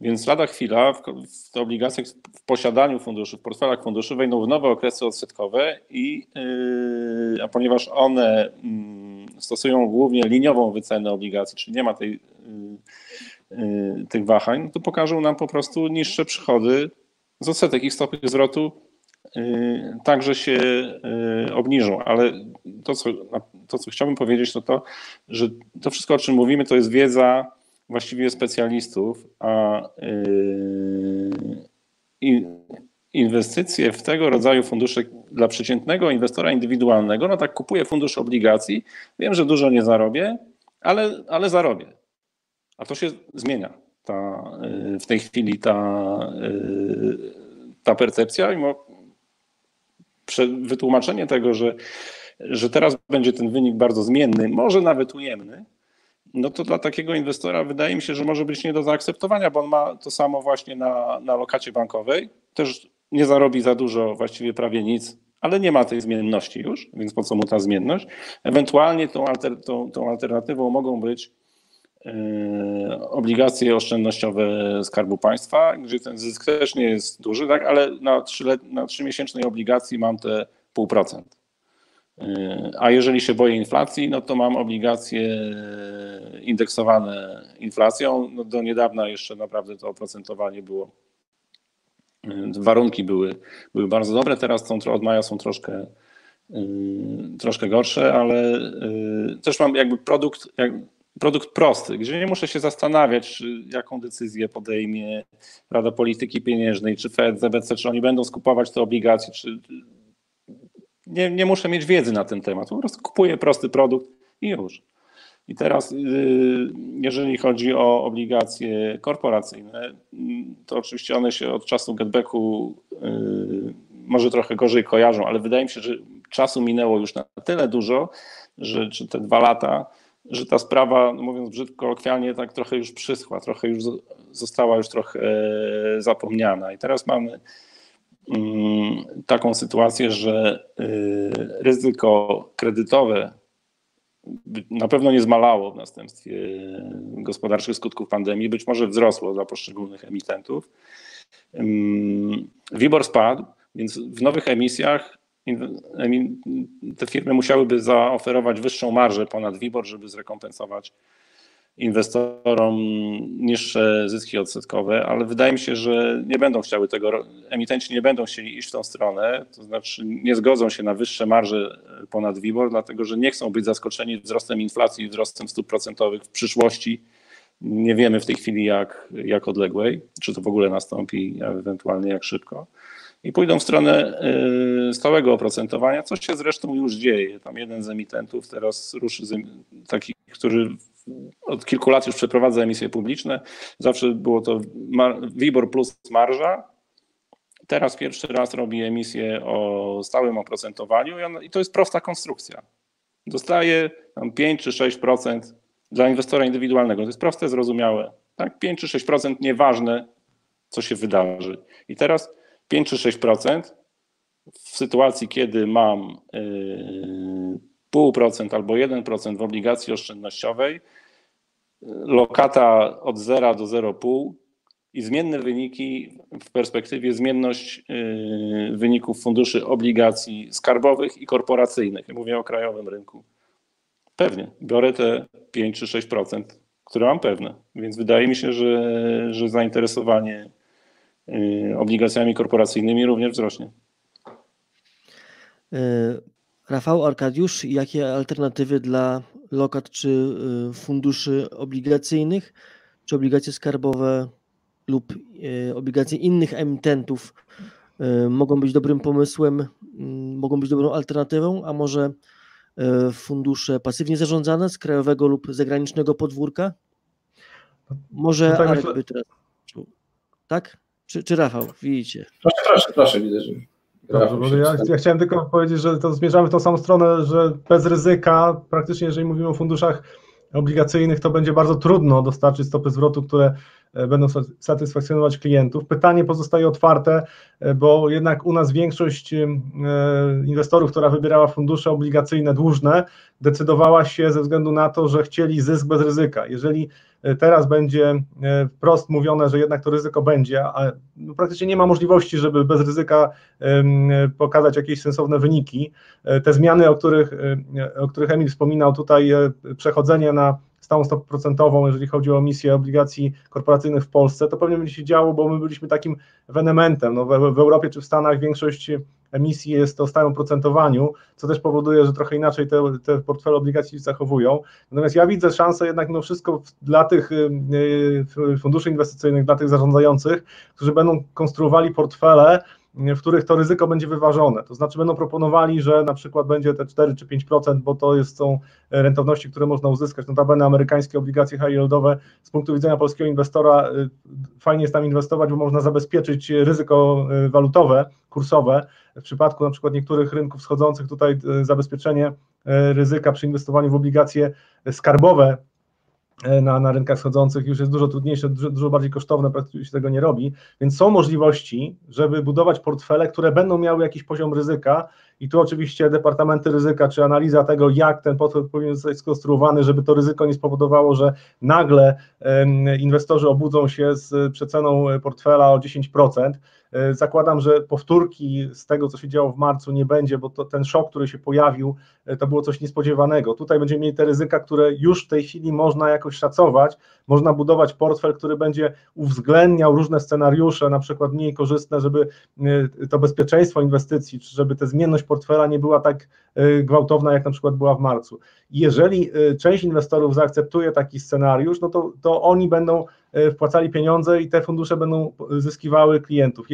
więc lada chwila w, w te obligacje w posiadaniu funduszy, w portfelach funduszy wejdą w nowe okresy odsetkowe i yy, a ponieważ one yy, stosują głównie liniową wycenę obligacji, czyli nie ma tej, yy, yy tych wahań, to pokażą nam po prostu niższe przychody z odsetek ich stopy zwrotu yy, także się yy, obniżą, ale to co, to, co chciałbym powiedzieć, to to, że to wszystko, o czym mówimy, to jest wiedza właściwie specjalistów, a yy, inwestycje w tego rodzaju fundusze dla przeciętnego inwestora indywidualnego, no tak kupuję fundusz obligacji, wiem, że dużo nie zarobię, ale, ale zarobię. A to się zmienia. Ta, yy, w tej chwili ta, yy, ta percepcja i wytłumaczenie tego, że, że teraz będzie ten wynik bardzo zmienny, może nawet ujemny, no to dla takiego inwestora wydaje mi się, że może być nie do zaakceptowania, bo on ma to samo właśnie na, na lokacie bankowej. Też nie zarobi za dużo, właściwie prawie nic, ale nie ma tej zmienności już, więc po co mu ta zmienność? Ewentualnie tą, alter, tą, tą alternatywą mogą być yy, obligacje oszczędnościowe Skarbu Państwa, gdzie ten zysk też nie jest duży, tak, ale na, 3 na 3-miesięcznej obligacji mam te 0,5%. A jeżeli się boję inflacji, no to mam obligacje indeksowane inflacją. No do niedawna jeszcze naprawdę to oprocentowanie było warunki były, były bardzo dobre, teraz są, od maja są troszkę, troszkę gorsze, ale też mam jakby produkt, produkt prosty, gdzie nie muszę się zastanawiać, jaką decyzję podejmie Rada Polityki Pieniężnej, czy Fed, ZBC, czy oni będą skupować te obligacje, czy nie, nie muszę mieć wiedzy na ten temat. Po prostu kupuję prosty produkt i już. I teraz, y, jeżeli chodzi o obligacje korporacyjne, to oczywiście one się od czasu getbacku y, może trochę gorzej kojarzą, ale wydaje mi się, że czasu minęło już na tyle dużo, że czy te dwa lata, że ta sprawa, no mówiąc brzydko, kolokwialnie, tak trochę już przyschła, trochę już została już trochę e, zapomniana. I teraz mamy taką sytuację, że y, ryzyko kredytowe na pewno nie zmalało w następstwie gospodarczych skutków pandemii, być może wzrosło dla poszczególnych emitentów. WIBOR spadł, więc w nowych emisjach te firmy musiałyby zaoferować wyższą marżę ponad WIBOR, żeby zrekompensować inwestorom niższe zyski odsetkowe, ale wydaje mi się, że nie będą chciały tego, emitenci nie będą chcieli iść w tą stronę, to znaczy nie zgodzą się na wyższe marże ponad WIBOR, dlatego że nie chcą być zaskoczeni wzrostem inflacji wzrostem stóp procentowych w przyszłości. Nie wiemy w tej chwili jak, jak odległej, czy to w ogóle nastąpi, a ewentualnie jak szybko. I pójdą w stronę y, stałego oprocentowania, co się zresztą już dzieje. Tam jeden z emitentów teraz ruszy, taki, który od kilku lat już przeprowadza emisje publiczne. Zawsze było to WIBOR plus marża. Teraz pierwszy raz robi emisję o stałym oprocentowaniu i, on, i to jest prosta konstrukcja. Dostaje tam 5 czy 6% dla inwestora indywidualnego. To jest proste, zrozumiałe. Tak? 5 czy 6% nieważne, co się wydarzy. I teraz 5 czy 6% w sytuacji, kiedy mam yy, 0,5% albo 1% w obligacji oszczędnościowej, lokata od 0 do 0,5 i zmienne wyniki w perspektywie zmienność yy, wyników funduszy obligacji skarbowych i korporacyjnych. Mówię o krajowym rynku. Pewnie, biorę te 5 czy 6%, które mam pewne, więc wydaje mi się, że, że zainteresowanie yy, obligacjami korporacyjnymi również wzrośnie. Rafał, Arkadiusz, jakie alternatywy dla lokat czy y, funduszy obligacyjnych, czy obligacje skarbowe lub y, obligacje innych emitentów y, mogą być dobrym pomysłem, mm, mogą być dobrą alternatywą, a może fundusze pasywnie zarządzane z krajowego lub zagranicznego podwórka? Może Arek myślę... by teraz. Tak? Czy, czy Rafał, widzicie? Proszę, proszę, proszę, widzę, że. Dobrze, ja, ja, chciałem tylko powiedzieć, że to zmierzamy w tą samą stronę, że bez ryzyka, praktycznie jeżeli mówimy o funduszach obligacyjnych, to będzie bardzo trudno dostarczyć stopy zwrotu, które będą satysfakcjonować klientów. Pytanie pozostaje otwarte, e, bo jednak u nas większość e, inwestorów, która wybierała fundusze obligacyjne dłużne, decydowała się ze względu na to, że chcieli zysk bez ryzyka. Jeżeli Teraz będzie e, wprost mówione, że jednak to ryzyko będzie, a no praktycznie nie ma możliwości, żeby bez ryzyka pokazać jakieś sensowne wyniki. E, te zmiany, o których, e, o których Emil wspominał, tutaj przechodzenie na stałą stopę procentową, jeżeli chodzi o emisję obligacji korporacyjnych w Polsce, to pewnie będzie się działo, bo my byliśmy takim wenementem. No, w, w Europie czy w Stanach większość emisji jest o stałym procentowaniu, co też powoduje, że trochę inaczej te, te portfele obligacji zachowują. Natomiast ja widzę szansę jednak mimo wszystko dla tych y, y, funduszy inwestycyjnych, dla tych zarządzających, którzy będą konstruowali portfele, w których to ryzyko będzie wyważone. To znaczy będą proponowali, że na przykład będzie te 4 czy 5%, bo to jest, są rentowności, które można uzyskać. Notabene amerykańskie obligacje high yieldowe z punktu widzenia polskiego inwestora y, fajnie jest tam inwestować, bo można zabezpieczyć ryzyko y, walutowe, kursowe. W przypadku na przykład niektórych rynków wschodzących tutaj zabezpieczenie ryzyka przy inwestowaniu w obligacje skarbowe E, na, na rynkach schodzących już jest dużo trudniejsze, dużo, dużo bardziej kosztowne, praktycznie się tego nie robi, więc są możliwości, żeby budować portfele, które będą miały jakiś poziom ryzyka. I tu oczywiście departamenty ryzyka, czy analiza tego, jak ten portfel powinien zostać skonstruowany, żeby to ryzyko nie spowodowało, że nagle inwestorzy obudzą się z przeceną portfela o 10%, Zakładam, że powtórki z tego, co się działo w marcu, nie będzie, bo to, ten szok, który się pojawił, to było coś niespodziewanego. Tutaj będziemy mieli te ryzyka, które już w tej chwili można jakoś szacować. Można budować portfel, który będzie uwzględniał różne scenariusze, na przykład mniej korzystne, żeby to bezpieczeństwo inwestycji, czy żeby ta zmienność portfela nie była tak gwałtowna, jak na przykład była w marcu. Jeżeli część inwestorów zaakceptuje taki scenariusz, no to, to oni będą wpłacali pieniądze i te fundusze będą zyskiwały klientów.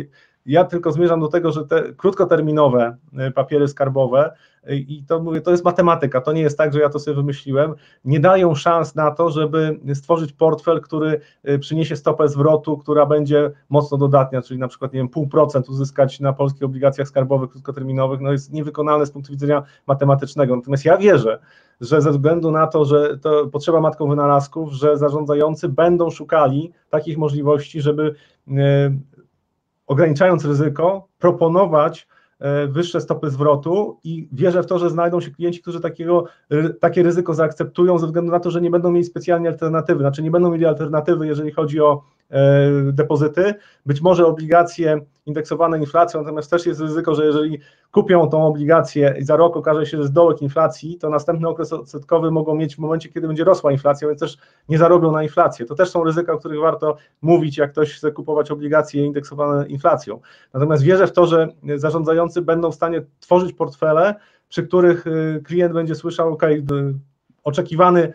Ja tylko zmierzam do tego, że te krótkoterminowe e, papiery skarbowe, e, i to mówię, to jest matematyka, to nie jest tak, że ja to sobie wymyśliłem, nie dają szans na to, żeby stworzyć portfel, który e, przyniesie stopę zwrotu, która będzie mocno dodatnia, czyli na przykład, nie wiem, pół procent uzyskać na polskich obligacjach skarbowych krótkoterminowych, no jest niewykonalne z punktu widzenia matematycznego. Natomiast ja wierzę, że ze względu na to, że to potrzeba matką wynalazków, że zarządzający będą szukali takich możliwości, żeby ograniczając ryzyko, proponować e, wyższe stopy zwrotu i wierzę w to, że znajdą się klienci, którzy takiego, takie ryzyko zaakceptują ze względu na to, że nie będą mieli specjalnie alternatywy, znaczy nie będą mieli alternatywy, jeżeli chodzi o depozyty, być może obligacje indeksowane inflacją, natomiast też jest ryzyko, że jeżeli kupią tą obligację i za rok okaże się, że jest dołek inflacji, to następny okres odsetkowy mogą mieć w momencie, kiedy będzie rosła inflacja, więc też nie zarobią na inflację. To też są ryzyka, o których warto mówić, jak ktoś chce kupować obligacje indeksowane inflacją. Natomiast wierzę w to, że zarządzający będą w stanie tworzyć portfele, przy których y, klient będzie słyszał, ok, oczekiwany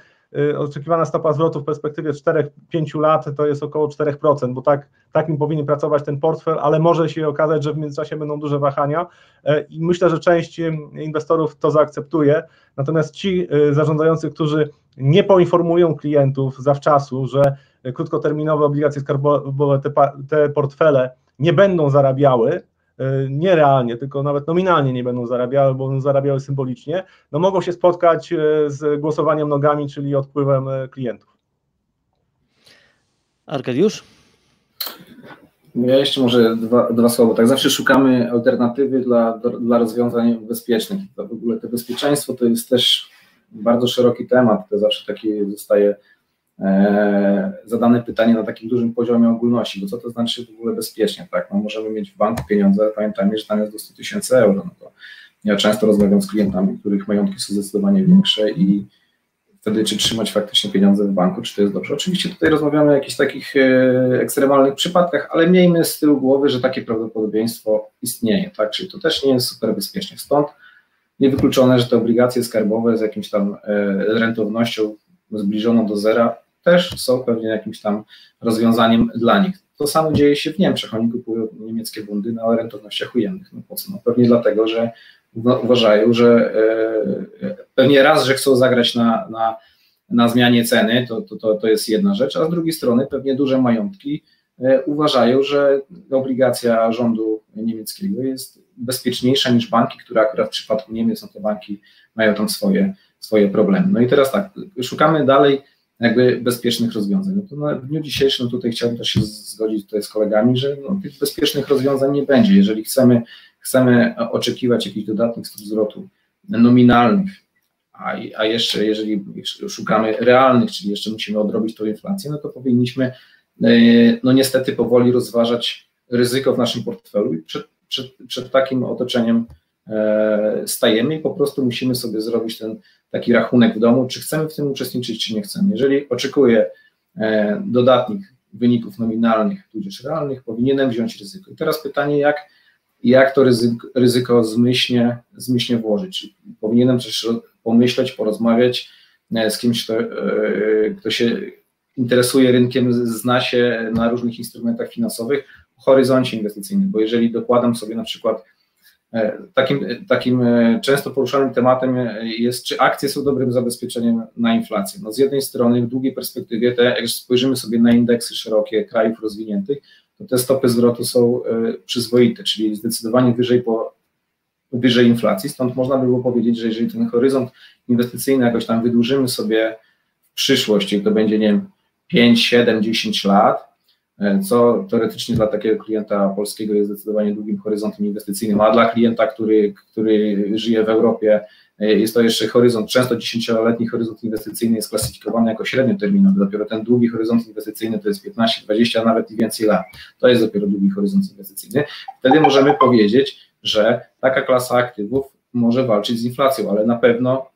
oczekiwana stopa zwrotu w perspektywie 4-5 lat to jest około 4%, bo tak, tak mi powinien pracować ten portfel, ale może się okazać, że w międzyczasie będą duże wahania e, i myślę, że część inwestorów to zaakceptuje, natomiast ci y, zarządzający, którzy nie poinformują klientów zawczasu, że krótkoterminowe obligacje skarbowe, te, te portfele nie będą zarabiały, nie realnie, tylko nawet nominalnie nie będą zarabiały, bo będą zarabiały symbolicznie, no mogą się spotkać e, z głosowaniem nogami, czyli odpływem e, klientów. Arkadiusz? Ja jeszcze może dwa, dwa słowa. Tak, zawsze szukamy alternatywy dla, dla rozwiązań bezpiecznych. W ogóle to bezpieczeństwo to jest też bardzo szeroki temat. To zawsze taki zostaje E, zadane pytanie na takim dużym poziomie ogólności, bo co to znaczy w ogóle bezpiecznie, tak? No możemy mieć w banku pieniądze, pamiętajmy, że tam jest do 100 tysięcy euro. No to ja często rozmawiam z klientami, których majątki są zdecydowanie większe i wtedy czy trzymać faktycznie pieniądze w banku, czy to jest dobrze. Oczywiście tutaj rozmawiamy o jakichś takich e, ekstremalnych przypadkach, ale miejmy z tyłu głowy, że takie prawdopodobieństwo istnieje, tak? Czyli to też nie jest super bezpiecznie. Stąd niewykluczone, że te obligacje skarbowe z jakimś tam e, rentownością zbliżoną do zera też są pewnie jakimś tam rozwiązaniem dla nich. To samo dzieje się w Niemczech. Oni kupują niemieckie bundy na rentownościach ujemnych. No po co? No pewnie dlatego, że uważają, że e, pewnie raz, że chcą zagrać na, na, na zmianie ceny, to, to, to, to jest jedna rzecz, a z drugiej strony pewnie duże majątki e, uważają, że obligacja rządu niemieckiego jest bezpieczniejsza niż banki, które akurat w przypadku Niemiec, no te banki mają tam swoje, swoje problemy. No i teraz tak, szukamy dalej jakby bezpiecznych rozwiązań. No na dniu dzisiejszym tutaj chciałbym też się zgodzić tutaj z kolegami, że no, tych bezpiecznych rozwiązań nie będzie. Jeżeli chcemy, chcemy oczekiwać jakichś dodatnych stóp zwrotu nominalnych, a, a jeszcze jeżeli szukamy realnych, czyli jeszcze musimy odrobić tą inflację, no to powinniśmy e, no niestety powoli rozważać ryzyko w naszym portfelu i przed, przed, przed takim otoczeniem stajemy i po prostu musimy sobie zrobić ten taki rachunek w domu, czy chcemy w tym uczestniczyć, czy nie chcemy. Jeżeli oczekuję e, dodatnich wyników nominalnych, tudzież realnych, powinienem wziąć ryzyko. I teraz pytanie, jak, jak to ryzyko, ryzyko zmyślnie, zmyślnie włożyć? Powinienem też pomyśleć, porozmawiać e, z kimś, kto, e, kto się interesuje rynkiem, zna się na różnych instrumentach finansowych, o horyzoncie inwestycyjnym, bo jeżeli dokładam sobie na przykład E, takim, takim e, często poruszanym tematem jest, czy akcje są dobrym zabezpieczeniem na inflację. No z jednej strony w długiej perspektywie, te, jak spojrzymy sobie na indeksy szerokie krajów rozwiniętych, to te stopy zwrotu są e, przyzwoite, czyli zdecydowanie wyżej po, wyżej inflacji. Stąd można by było powiedzieć, że jeżeli ten horyzont inwestycyjny jakoś tam wydłużymy sobie w przyszłość, to będzie, nie wiem, 5, 7, 10 lat, co teoretycznie dla takiego klienta polskiego jest zdecydowanie długim horyzontem inwestycyjnym, a dla klienta, który, który żyje w Europie, jest to jeszcze horyzont, często 10-letni horyzont inwestycyjny jest klasyfikowany jako średnioterminowy, dopiero ten długi horyzont inwestycyjny to jest 15, 20, a nawet i więcej lat. To jest dopiero długi horyzont inwestycyjny. Wtedy możemy powiedzieć, że taka klasa aktywów może walczyć z inflacją, ale na pewno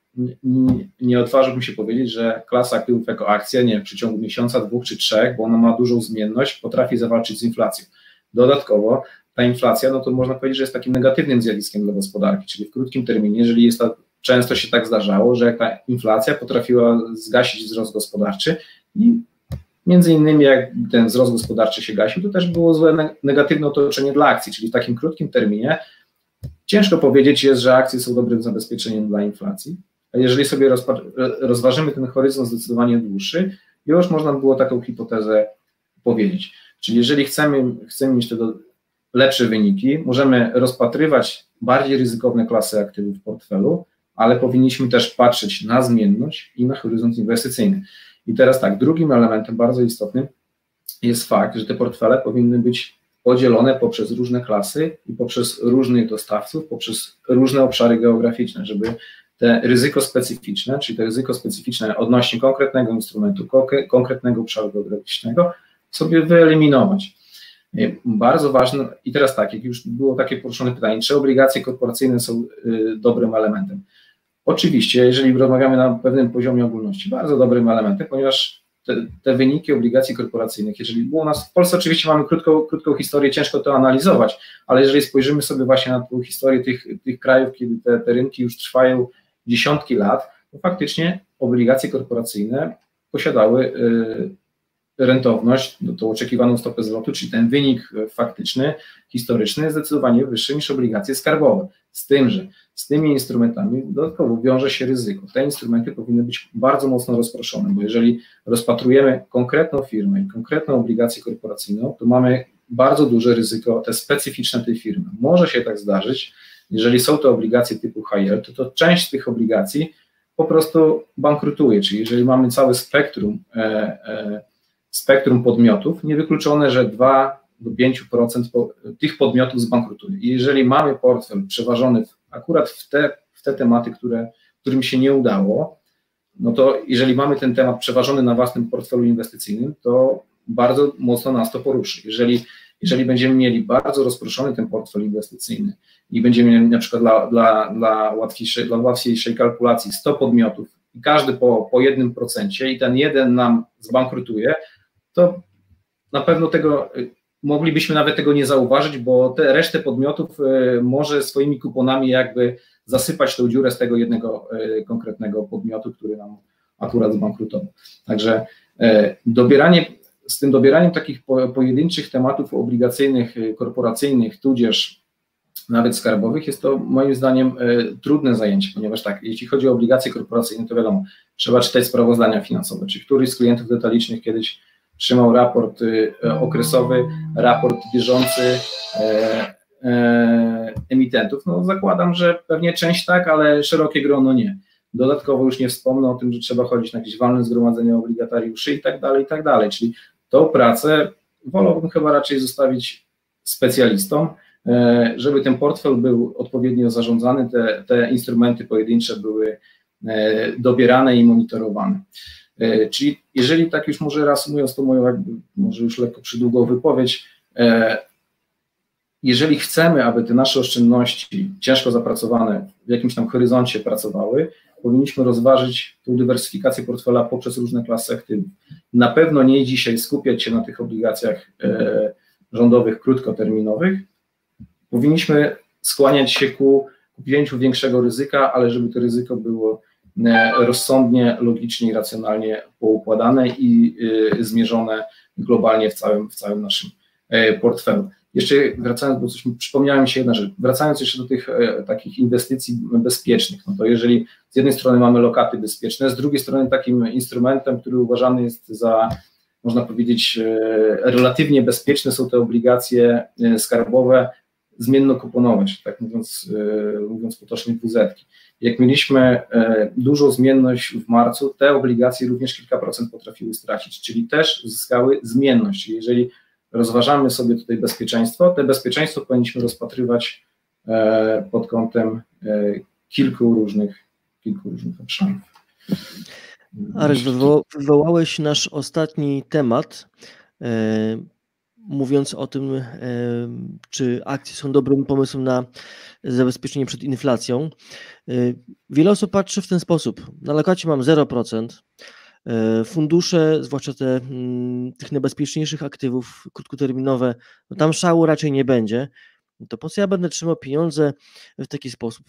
nie, odważyłbym się powiedzieć, że klasa aktywów jako akcja, nie wiem, w przeciągu miesiąca, dwóch czy trzech, bo ona ma dużą zmienność, potrafi zawalczyć z inflacją. Dodatkowo ta inflacja, no to można powiedzieć, że jest takim negatywnym zjawiskiem dla gospodarki, czyli w krótkim terminie, jeżeli jest ta, często się tak zdarzało, że jak ta inflacja potrafiła zgasić wzrost gospodarczy i między innymi jak ten wzrost gospodarczy się gasił, to też było złe negatywne otoczenie dla akcji, czyli w takim krótkim terminie ciężko powiedzieć jest, że akcje są dobrym zabezpieczeniem dla inflacji, jeżeli sobie rozważymy ten horyzont zdecydowanie dłuższy, już można było taką hipotezę powiedzieć. Czyli jeżeli chcemy, chcemy mieć tego lepsze wyniki, możemy rozpatrywać bardziej ryzykowne klasy aktywów w portfelu, ale powinniśmy też patrzeć na zmienność i na horyzont inwestycyjny. I teraz tak, drugim elementem bardzo istotnym jest fakt, że te portfele powinny być podzielone poprzez różne klasy i poprzez różnych dostawców, poprzez różne obszary geograficzne, żeby te ryzyko specyficzne, czyli to ryzyko specyficzne odnośnie konkretnego instrumentu, konkretnego obszaru geograficznego sobie wyeliminować. Bardzo ważne, i teraz tak, jak już było takie poruszone pytanie, czy obligacje korporacyjne są y, dobrym elementem? Oczywiście, jeżeli rozmawiamy na pewnym poziomie ogólności, bardzo dobrym elementem, ponieważ te, te, wyniki obligacji korporacyjnych, jeżeli było nas, w Polsce oczywiście mamy krótką, krótką historię, ciężko to analizować, ale jeżeli spojrzymy sobie właśnie na tą historię tych, tych krajów, kiedy te, te rynki już trwają dziesiątki lat, to faktycznie obligacje korporacyjne posiadały y, rentowność, no tą oczekiwaną stopę zwrotu, czyli ten wynik faktyczny, historyczny jest zdecydowanie wyższy niż obligacje skarbowe. Z tym, że z tymi instrumentami dodatkowo wiąże się ryzyko. Te instrumenty powinny być bardzo mocno rozproszone, bo jeżeli rozpatrujemy konkretną firmę i konkretną obligację korporacyjną, to mamy bardzo duże ryzyko, te specyficzne tej firmy. Może się tak zdarzyć, jeżeli są to obligacje typu yield, to, to część tych obligacji po prostu bankrutuje, czyli jeżeli mamy całe spektrum, e, e, spektrum podmiotów, niewykluczone, że 2 do 5% po, tych podmiotów zbankrutuje. I jeżeli mamy portfel przeważony w, akurat w te, w te tematy, które, którym się nie udało, no to jeżeli mamy ten temat przeważony na własnym portfelu inwestycyjnym, to bardzo mocno nas to poruszy. Jeżeli jeżeli będziemy mieli bardzo rozproszony ten portfel inwestycyjny i będziemy mieli na przykład dla, dla, dla, łatwiejszej, dla łatwiejszej kalkulacji 100 podmiotów i każdy po, po jednym procencie i ten jeden nam zbankrutuje, to na pewno tego moglibyśmy nawet tego nie zauważyć, bo te resztę podmiotów y, może swoimi kuponami jakby zasypać tą dziurę z tego jednego y, konkretnego podmiotu, który nam akurat zbankrutował. Także y, dobieranie z tym dobieraniem takich pojedynczych tematów obligacyjnych, y, korporacyjnych, tudzież nawet skarbowych, jest to moim zdaniem y, trudne zajęcie, ponieważ tak, jeśli chodzi o obligacje korporacyjne, to wiadomo, trzeba czytać sprawozdania finansowe, czy któryś z klientów detalicznych kiedyś trzymał raport y, okresowy, raport bieżący emitentów. No zakładam, że pewnie część tak, ale szerokie grono nie. Dodatkowo już nie wspomnę o tym, że trzeba chodzić na jakieś walne zgromadzenia obligatariuszy i tak dalej, i tak dalej. Czyli tą pracę wolałbym chyba raczej zostawić specjalistom, e, żeby ten portfel był odpowiednio zarządzany, te, te instrumenty pojedyncze były e, dobierane i monitorowane. E, czyli jeżeli tak już może reasumując to moją może już lekko przydługą wypowiedź, jeżeli chcemy, aby te nasze oszczędności ciężko zapracowane w jakimś tam horyzoncie pracowały, powinniśmy rozważyć tę dywersyfikację portfela poprzez różne klasy aktywów. Na pewno nie dzisiaj skupiać się na tych obligacjach e, rządowych krótkoterminowych. Powinniśmy skłaniać się ku wzięciu większego ryzyka, ale żeby to ryzyko było e, rozsądnie, logicznie i racjonalnie poukładane i e, zmierzone globalnie w całym, w całym naszym portfelu. Jeszcze wracając, bo coś się jedna rzecz, wracając jeszcze do tych e, takich inwestycji bezpiecznych, no to jeżeli z jednej strony mamy lokaty bezpieczne, z drugiej strony takim instrumentem, który uważany jest za, można powiedzieć, e, relatywnie bezpieczne są te obligacje e, skarbowe zmiennokuponowe, tak mówiąc, e, mówiąc potocznie WZ. Jak mieliśmy e, dużą zmienność w marcu, te obligacje również kilka procent potrafiły stracić, czyli też zyskały zmienność. Jeżeli rozważamy sobie tutaj bezpieczeństwo, te bezpieczeństwo powinniśmy rozpatrywać pod kątem kilku różnych, kilku różnych obszarów. Arek, wywołałeś nasz ostatni temat, e, mówiąc o tym, e, czy akcje są dobrym pomysłem na zabezpieczenie przed inflacją. E, wiele osób patrzy w ten sposób. Na lokacie mam 0%. Fundusze, zwłaszcza te, mm, tych najbezpieczniejszych aktywów krótkoterminowe, no tam szału raczej nie będzie. To po co ja będę trzymał pieniądze w taki sposób?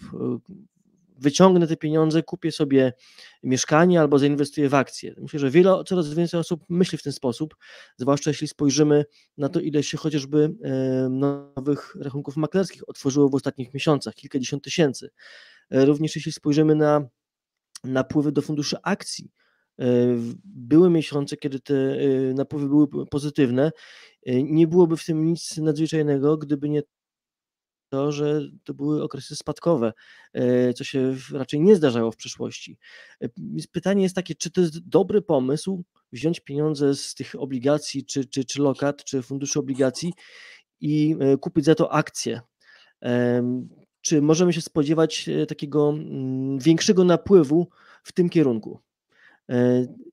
wyciągnę te pieniądze, kupię sobie mieszkanie albo zainwestuję w akcje. Myślę, że wiele, coraz więcej osób myśli w ten sposób, zwłaszcza jeśli spojrzymy na to, ile się chociażby nowych rachunków maklerskich otworzyło w ostatnich miesiącach, kilkadziesiąt tysięcy. E, również jeśli spojrzymy na napływy do funduszy akcji, e, były miesiące, kiedy te e, napływy były pozytywne. Nie byłoby w tym nic nadzwyczajnego, gdyby nie to, że to były okresy spadkowe, e, co się raczej nie zdarzało w przeszłości. E, pytanie jest takie, czy to jest dobry pomysł wziąć pieniądze z tych obligacji, czy, czy, czy lokat, czy funduszy obligacji i e, kupić za to akcje? Czy możemy się spodziewać takiego mm, większego napływu w tym kierunku?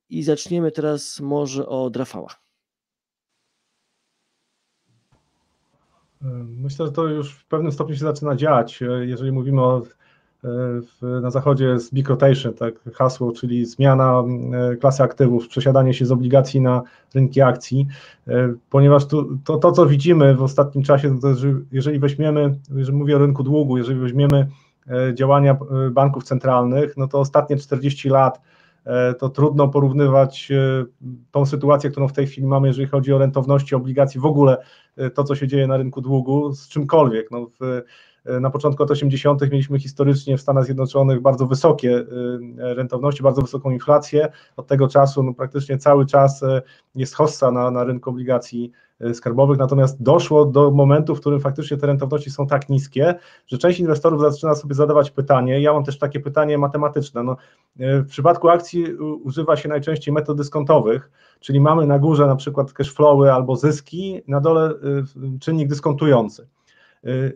I zaczniemy teraz może od Rafała. Myślę, że to już w pewnym stopniu się zaczyna dziać, jeżeli mówimy o w, na zachodzie jest big rotation, tak, hasło, czyli zmiana klasy aktywów, przesiadanie się z obligacji na rynki akcji, ponieważ to, to, co widzimy w ostatnim czasie, to że jeżeli weźmiemy, jeżeli mówię o rynku długu, jeżeli weźmiemy działania banków centralnych, no to ostatnie 40 lat E, to trudno porównywać e, tą sytuację, którą w tej chwili mamy, jeżeli chodzi o rentowności obligacji, w ogóle e, to, co się dzieje na rynku długu, z czymkolwiek. No w, na początku lat 80. mieliśmy historycznie w Stanach Zjednoczonych bardzo wysokie rentowności, bardzo wysoką inflację. Od tego czasu no, praktycznie cały czas jest hossa na, na rynku obligacji E, skarbowych, natomiast doszło do momentu, w którym faktycznie te rentowności są tak niskie, że część inwestorów zaczyna sobie zadawać pytanie, ja mam też takie pytanie matematyczne, no, e, w przypadku akcji używa się najczęściej metod dyskontowych, czyli mamy na górze na przykład cashflowy albo zyski, na dole e, czynnik dyskontujący.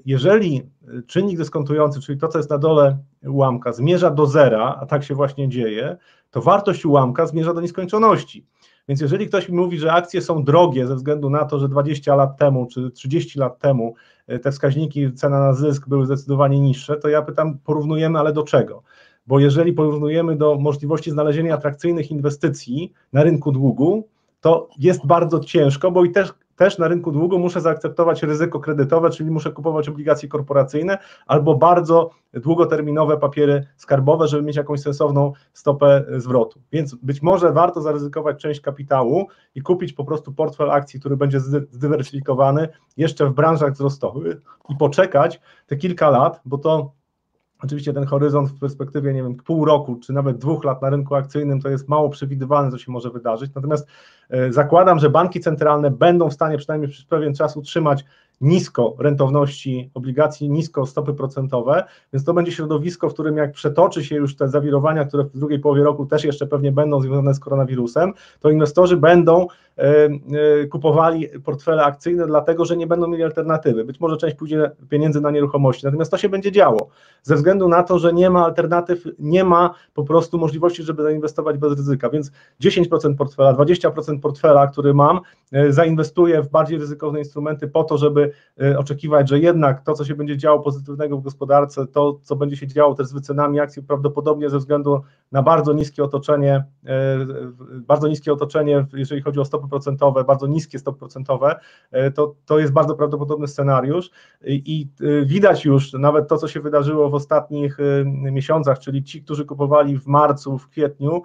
Jeżeli czynnik dyskontujący, czyli to, co jest na dole ułamka, zmierza do zera, a tak się właśnie dzieje, to wartość ułamka zmierza do nieskończoności. Więc jeżeli ktoś mi mówi, że akcje są drogie ze względu na to, że 20 lat temu czy 30 lat temu e, te wskaźniki cena na zysk były zdecydowanie niższe, to ja pytam, porównujemy, ale do czego? Bo jeżeli porównujemy do możliwości znalezienia atrakcyjnych inwestycji na rynku długu, to jest bardzo ciężko, bo i też też na rynku długu muszę zaakceptować ryzyko kredytowe, czyli muszę kupować obligacje korporacyjne albo bardzo długoterminowe papiery skarbowe, żeby mieć jakąś sensowną stopę zwrotu. Więc być może warto zaryzykować część kapitału i kupić po prostu portfel akcji, który będzie zdywersyfikowany jeszcze w branżach wzrostowych i poczekać te kilka lat, bo to Oczywiście ten horyzont w perspektywie, nie wiem, pół roku, czy nawet dwóch lat na rynku akcyjnym to jest mało przewidywalne, co się może wydarzyć. Natomiast e, zakładam, że banki centralne będą w stanie przynajmniej przez pewien czas utrzymać nisko rentowności obligacji, nisko stopy procentowe, więc to będzie środowisko, w którym jak przetoczy się już te zawirowania, które w drugiej połowie roku też jeszcze pewnie będą związane z koronawirusem, to inwestorzy będą e, e, kupowali portfele akcyjne, dlatego że nie będą mieli alternatywy. Być może część pójdzie pieniędzy na nieruchomości, natomiast to się będzie działo ze względu na to, że nie ma alternatyw, nie ma po prostu możliwości, żeby zainwestować bez ryzyka. Więc 10% portfela, 20% portfela, który mam, e, zainwestuję w bardziej ryzykowne instrumenty po to, żeby oczekiwać, że jednak to, co się będzie działo pozytywnego w gospodarce, to, co będzie się działo też z wycenami akcji, prawdopodobnie ze względu na bardzo niskie otoczenie, y, bardzo niskie otoczenie, jeżeli chodzi o stopy procentowe, bardzo niskie stopy procentowe, y, to, to jest bardzo prawdopodobny scenariusz. I widać już nawet to, co się wydarzyło w ostatnich miesiącach, czyli ci, którzy kupowali w marcu, w kwietniu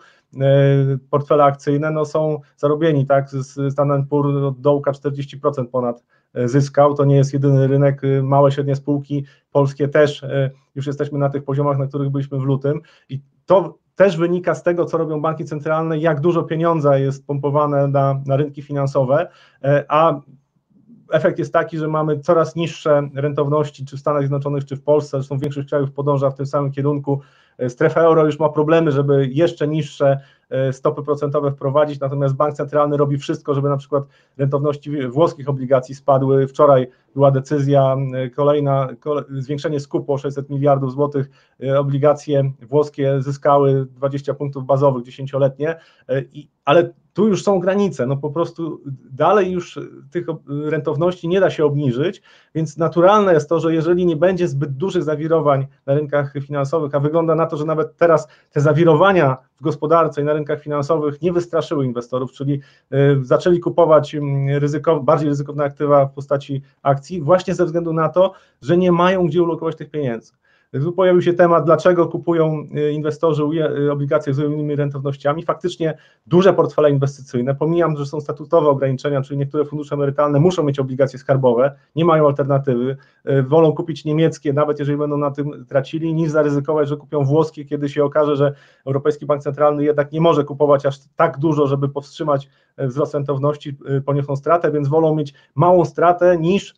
portfele akcyjne, no są zarobieni, tak, z Standard Poor od dołka 40% ponad zyskał. To nie jest jedyny rynek, y, małe, średnie spółki polskie też y, już jesteśmy na tych poziomach, na których byliśmy w lutym i to też wynika z tego, co robią banki centralne, jak dużo pieniądza jest pompowane na, na rynki finansowe, y, a efekt jest taki, że mamy coraz niższe rentowności, czy w Stanach Zjednoczonych, czy w Polsce, zresztą większość krajów podąża w tym samym kierunku. Strefa euro już ma problemy, żeby jeszcze niższe stopy procentowe wprowadzić, natomiast bank centralny robi wszystko, żeby na przykład rentowności włoskich obligacji spadły. Wczoraj była decyzja kolejna, zwiększenie skupu o 600 miliardów złotych, obligacje włoskie zyskały 20 punktów bazowych dziesięcioletnie, ale tu już są granice, no po prostu dalej już tych rentowności nie da się obniżyć, więc naturalne jest to, że jeżeli nie będzie zbyt dużych zawirowań na rynkach finansowych, a wygląda na to, że nawet teraz te zawirowania w gospodarce i na rynkach finansowych nie wystraszyły inwestorów, czyli zaczęli kupować mm, ryzyko, bardziej ryzykowne aktywa w postaci akcji, właśnie ze względu na to, że nie mają gdzie ulokować tych pieniędzy. Tu pojawił się temat, dlaczego kupują y, inwestorzy y, obligacje z ujemnymi rentownościami. Faktycznie duże portfele inwestycyjne, pomijam, że są statutowe ograniczenia, czyli niektóre fundusze emerytalne muszą mieć obligacje skarbowe, nie mają alternatywy, y, wolą kupić niemieckie, nawet jeżeli będą na tym tracili, niż zaryzykować, że kupią włoskie, kiedy się okaże, że Europejski Bank Centralny jednak nie może kupować aż tak dużo, żeby powstrzymać wzrost rentowności, poniosą stratę, więc wolą mieć małą stratę niż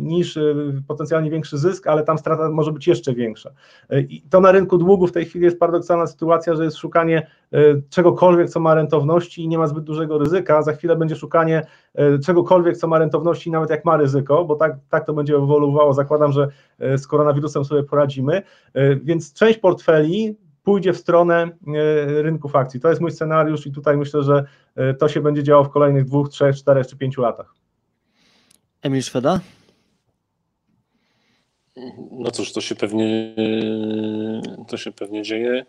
niż e, potencjalnie większy zysk, ale tam strata może być jeszcze większa. E, I to na rynku długu w tej chwili jest paradoksalna sytuacja, że jest szukanie czegokolwiek, co ma rentowności i nie ma zbyt dużego ryzyka. Za chwilę będzie szukanie czegokolwiek, co ma rentowności, nawet jak ma ryzyko, bo tak, tak to będzie ewoluowało. Zakładam, że z koronawirusem sobie poradzimy. Więc część portfeli pójdzie w stronę rynków akcji. To jest mój scenariusz i tutaj myślę, że to się będzie działo w kolejnych dwóch, trzech, czterech czy pięciu latach. Emil Szweda? No cóż, to się pewnie to się pewnie dzieje.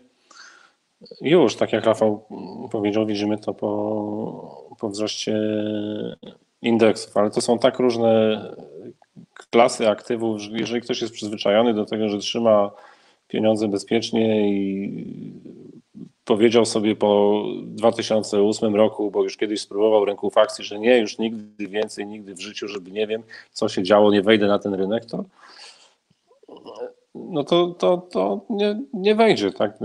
Już, tak jak Rafał powiedział, widzimy to po, po wzroście indeksów, ale to są tak różne klasy aktywów, że jeżeli ktoś jest przyzwyczajony do tego, że trzyma pieniądze bezpiecznie i powiedział sobie po 2008 roku, bo już kiedyś spróbował rynków akcji, że nie, już nigdy więcej, nigdy w życiu, żeby nie wiem, co się działo, nie wejdę na ten rynek, to no to, to, to nie, nie wejdzie. Tak?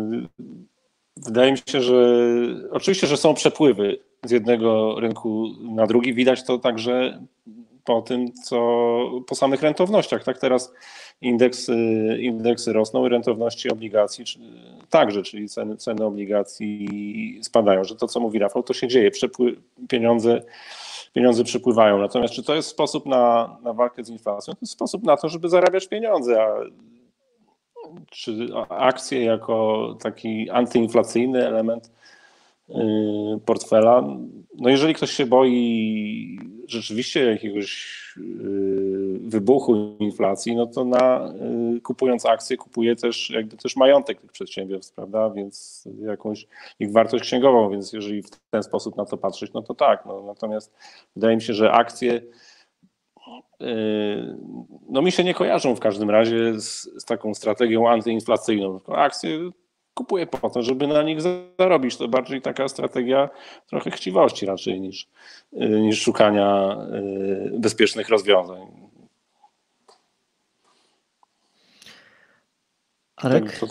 Wydaje mi się, że oczywiście, że są przepływy z jednego rynku na drugi. Widać to także po tym, co po samych rentownościach. Tak teraz indeksy, indeksy rosną i rentowności obligacji także, czyli ceny, ceny obligacji spadają, że to, co mówi Rafał, to się dzieje, Przepły, pieniądze, pieniądze przypływają. Natomiast czy to jest sposób na, na walkę z inflacją? To jest sposób na to, żeby zarabiać pieniądze, a czy akcje jako taki antyinflacyjny element portfela. No jeżeli ktoś się boi rzeczywiście jakiegoś y, wybuchu inflacji, no to na, y, kupując akcje kupuje też jakby też majątek tych przedsiębiorstw, prawda, więc jakąś ich wartość księgową, więc jeżeli w ten sposób na to patrzeć, no to tak. No, natomiast wydaje mi się, że akcje no mi się nie kojarzą w każdym razie z, z taką strategią antyinflacyjną. Akcje kupuję po to, żeby na nich zarobić. To bardziej taka strategia trochę chciwości raczej niż, y, niż szukania y, bezpiecznych rozwiązań. Arek, tak,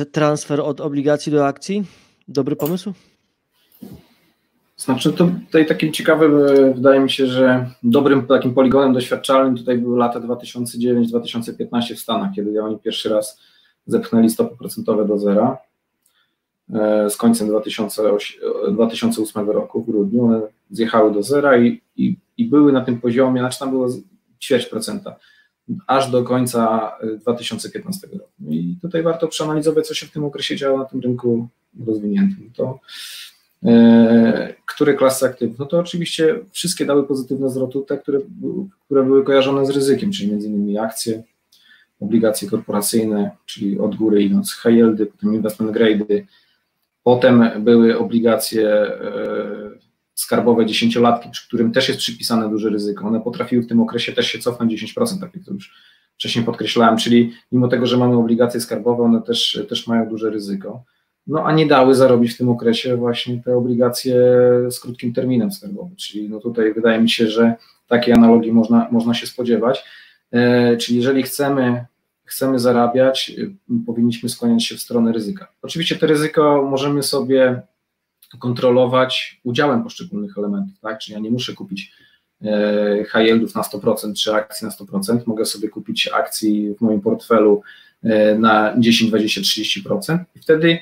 y, transfer od obligacji do akcji, dobry pomysł? Znaczy, to tutaj takim ciekawym, wydaje mi się, że dobrym takim poligonem doświadczalnym tutaj były lata 2009-2015 w Stanach, kiedy oni pierwszy raz zepchnęli stopy procentowe do zera e, z końcem 2008, roku w grudniu. One zjechały do zera i, i, i były na tym poziomie, znaczy tam było ćwierć procenta, aż do końca 2015 e, roku. I tutaj warto przeanalizować, co się w tym okresie działo na tym rynku rozwiniętym. To e, które klasy aktywów? No to oczywiście wszystkie dały pozytywne zwroty, te, które, które były kojarzone z ryzykiem, czyli między innymi akcje, obligacje korporacyjne, czyli od góry idąc high yieldy, potem investment grade'y, potem były obligacje e, skarbowe dziesięciolatki, przy którym też jest przypisane duże ryzyko. One potrafiły w tym okresie też się cofnąć 10%, tak jak to już wcześniej podkreślałem, czyli mimo tego, że mamy obligacje skarbowe, one też, też mają duże ryzyko. No a nie dały zarobić w tym okresie właśnie te obligacje z krótkim terminem skarbowym, czyli no tutaj wydaje mi się, że takiej analogii można, można się spodziewać. E, czyli jeżeli chcemy chcemy zarabiać, y, powinniśmy skłaniać się w stronę ryzyka. Oczywiście to ryzyko możemy sobie kontrolować udziałem poszczególnych elementów, tak? Czyli ja nie muszę kupić e, high yieldów na 100% czy akcji na 100%, mogę sobie kupić akcji w moim portfelu e, na 10, 20, 30% i wtedy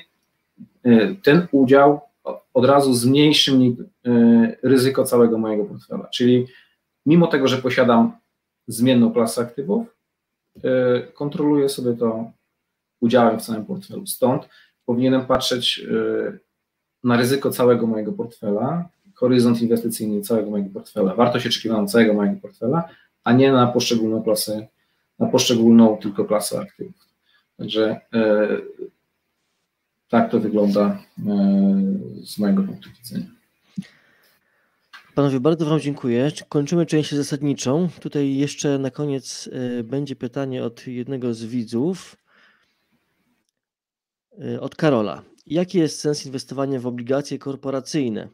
ten udział od razu zmniejszy mi ryzyko całego mojego portfela. Czyli mimo tego, że posiadam zmienną klasę aktywów, kontroluję sobie to udziałem w całym portfelu. Stąd powinienem patrzeć na ryzyko całego mojego portfela, horyzont inwestycyjny całego mojego portfela, wartość oczekiwaną całego mojego portfela, a nie na poszczególną klasę, na poszczególną tylko klasę aktywów. Także e, tak to wygląda e, z mojego punktu widzenia. Panowie, bardzo Wam dziękuję. Kończymy część zasadniczą. Tutaj jeszcze na koniec e, będzie pytanie od jednego z widzów, od Karola. Jaki jest sens inwestowania w obligacje korporacyjne?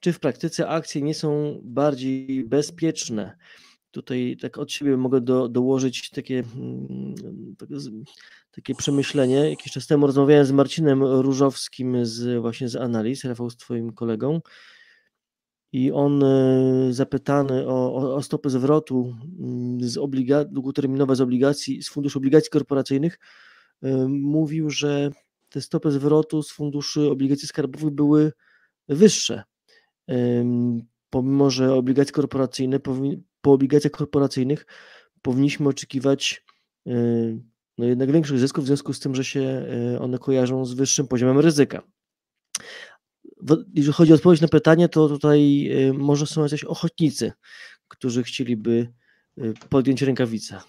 Czy w praktyce akcje nie są bardziej bezpieczne? Tutaj tak od siebie mogę do, dołożyć takie, mm, takie przemyślenie. Jakiś czas temu rozmawiałem z Marcinem Różowskim z, właśnie z analiz, Rafał z Twoim kolegą i on e, zapytany o, o stopy zwrotu mm, z obliga- długoterminowe z obligacji, z funduszu obligacji korporacyjnych, e, mówił, że te stopy zwrotu z funduszy obligacji skarbowych były wyższe. Pomimo, że obligacje korporacyjne, po obligacjach korporacyjnych powinniśmy oczekiwać no jednak większych zysków w związku z tym, że się e, one kojarzą z wyższym poziomem ryzyka. Jeżeli chodzi o odpowiedź na pytanie, to tutaj e, może są jacyś ochotnicy, którzy chcieliby e, podjąć rękawice.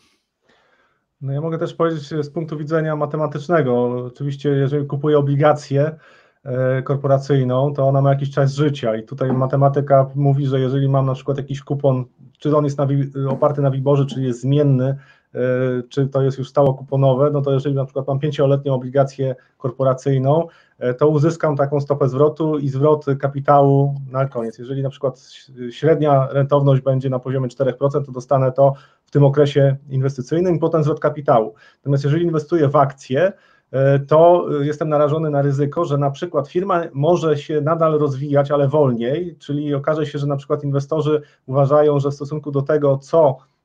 No ja mogę też powiedzieć z punktu widzenia matematycznego. Oczywiście, jeżeli kupuję obligacje e, korporacyjną, to ona ma jakiś czas życia i tutaj matematyka mówi, że jeżeli mam na przykład jakiś kupon, czy on jest na, oparty na wiborze, czy jest zmienny, czy to jest już stało kuponowe, no to jeżeli na przykład mam pięcioletnią obligację korporacyjną, e, to uzyskam taką stopę zwrotu i zwrot kapitału na koniec. Jeżeli na przykład średnia rentowność będzie na poziomie 4%, to dostanę to w tym okresie inwestycyjnym i potem zwrot kapitału. Natomiast jeżeli inwestuję w akcje, e, to jestem narażony na ryzyko, że na przykład firma może się nadal rozwijać, ale wolniej, czyli okaże się, że na przykład inwestorzy uważają, że w stosunku do tego, co e,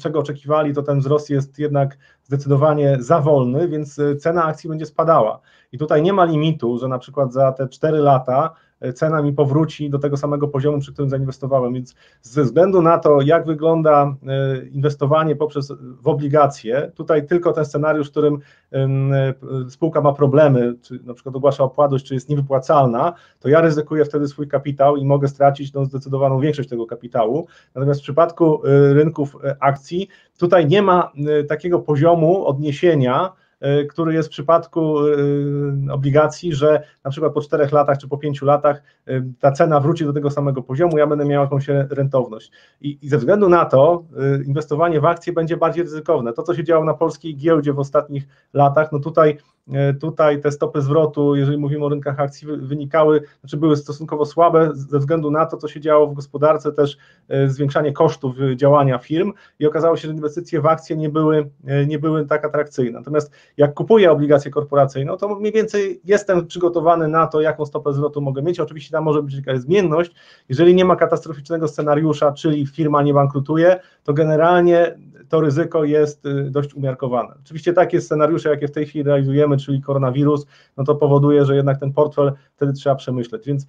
czego oczekiwali, to ten wzrost jest jednak zdecydowanie za wolny, więc cena akcji będzie spadała. I tutaj nie ma limitu, że na przykład za te 4 lata cena mi powróci do tego samego poziomu, przy którym zainwestowałem. Więc ze względu na to, jak wygląda e, inwestowanie poprzez w obligacje, tutaj tylko ten scenariusz, w którym e, spółka ma problemy, czy na przykład ogłasza opłatność, czy jest niewypłacalna, to ja ryzykuję wtedy swój kapitał i mogę stracić no, zdecydowaną większość tego kapitału. Natomiast w przypadku e, rynków akcji, tutaj nie ma takiego poziomu odniesienia, E, który jest w przypadku e, obligacji, że na przykład po czterech latach czy po pięciu latach e, ta cena wróci do tego samego poziomu, ja będę miał jakąś rentowność. I, i ze względu na to inwestowanie w akcje będzie bardziej ryzykowne. To, co się działo na polskiej giełdzie w ostatnich latach, no tutaj E, tutaj te stopy zwrotu, jeżeli mówimy o rynkach akcji, wynikały, znaczy były stosunkowo słabe ze względu na to, co się działo w gospodarce, też e, zwiększanie kosztów działania firm i okazało się, że inwestycje w akcje nie były, e, nie były tak atrakcyjne. Natomiast jak kupuję obligacje korporacyjne, to mniej więcej jestem przygotowany na to, jaką stopę zwrotu mogę mieć. Oczywiście tam może być jakaś zmienność. Jeżeli nie ma katastroficznego scenariusza, czyli firma nie bankrutuje, to generalnie to ryzyko jest y, dość umiarkowane. Oczywiście takie scenariusze, jakie w tej chwili realizujemy, czyli koronawirus, no to powoduje, że jednak ten portfel wtedy trzeba przemyśleć. Więc y,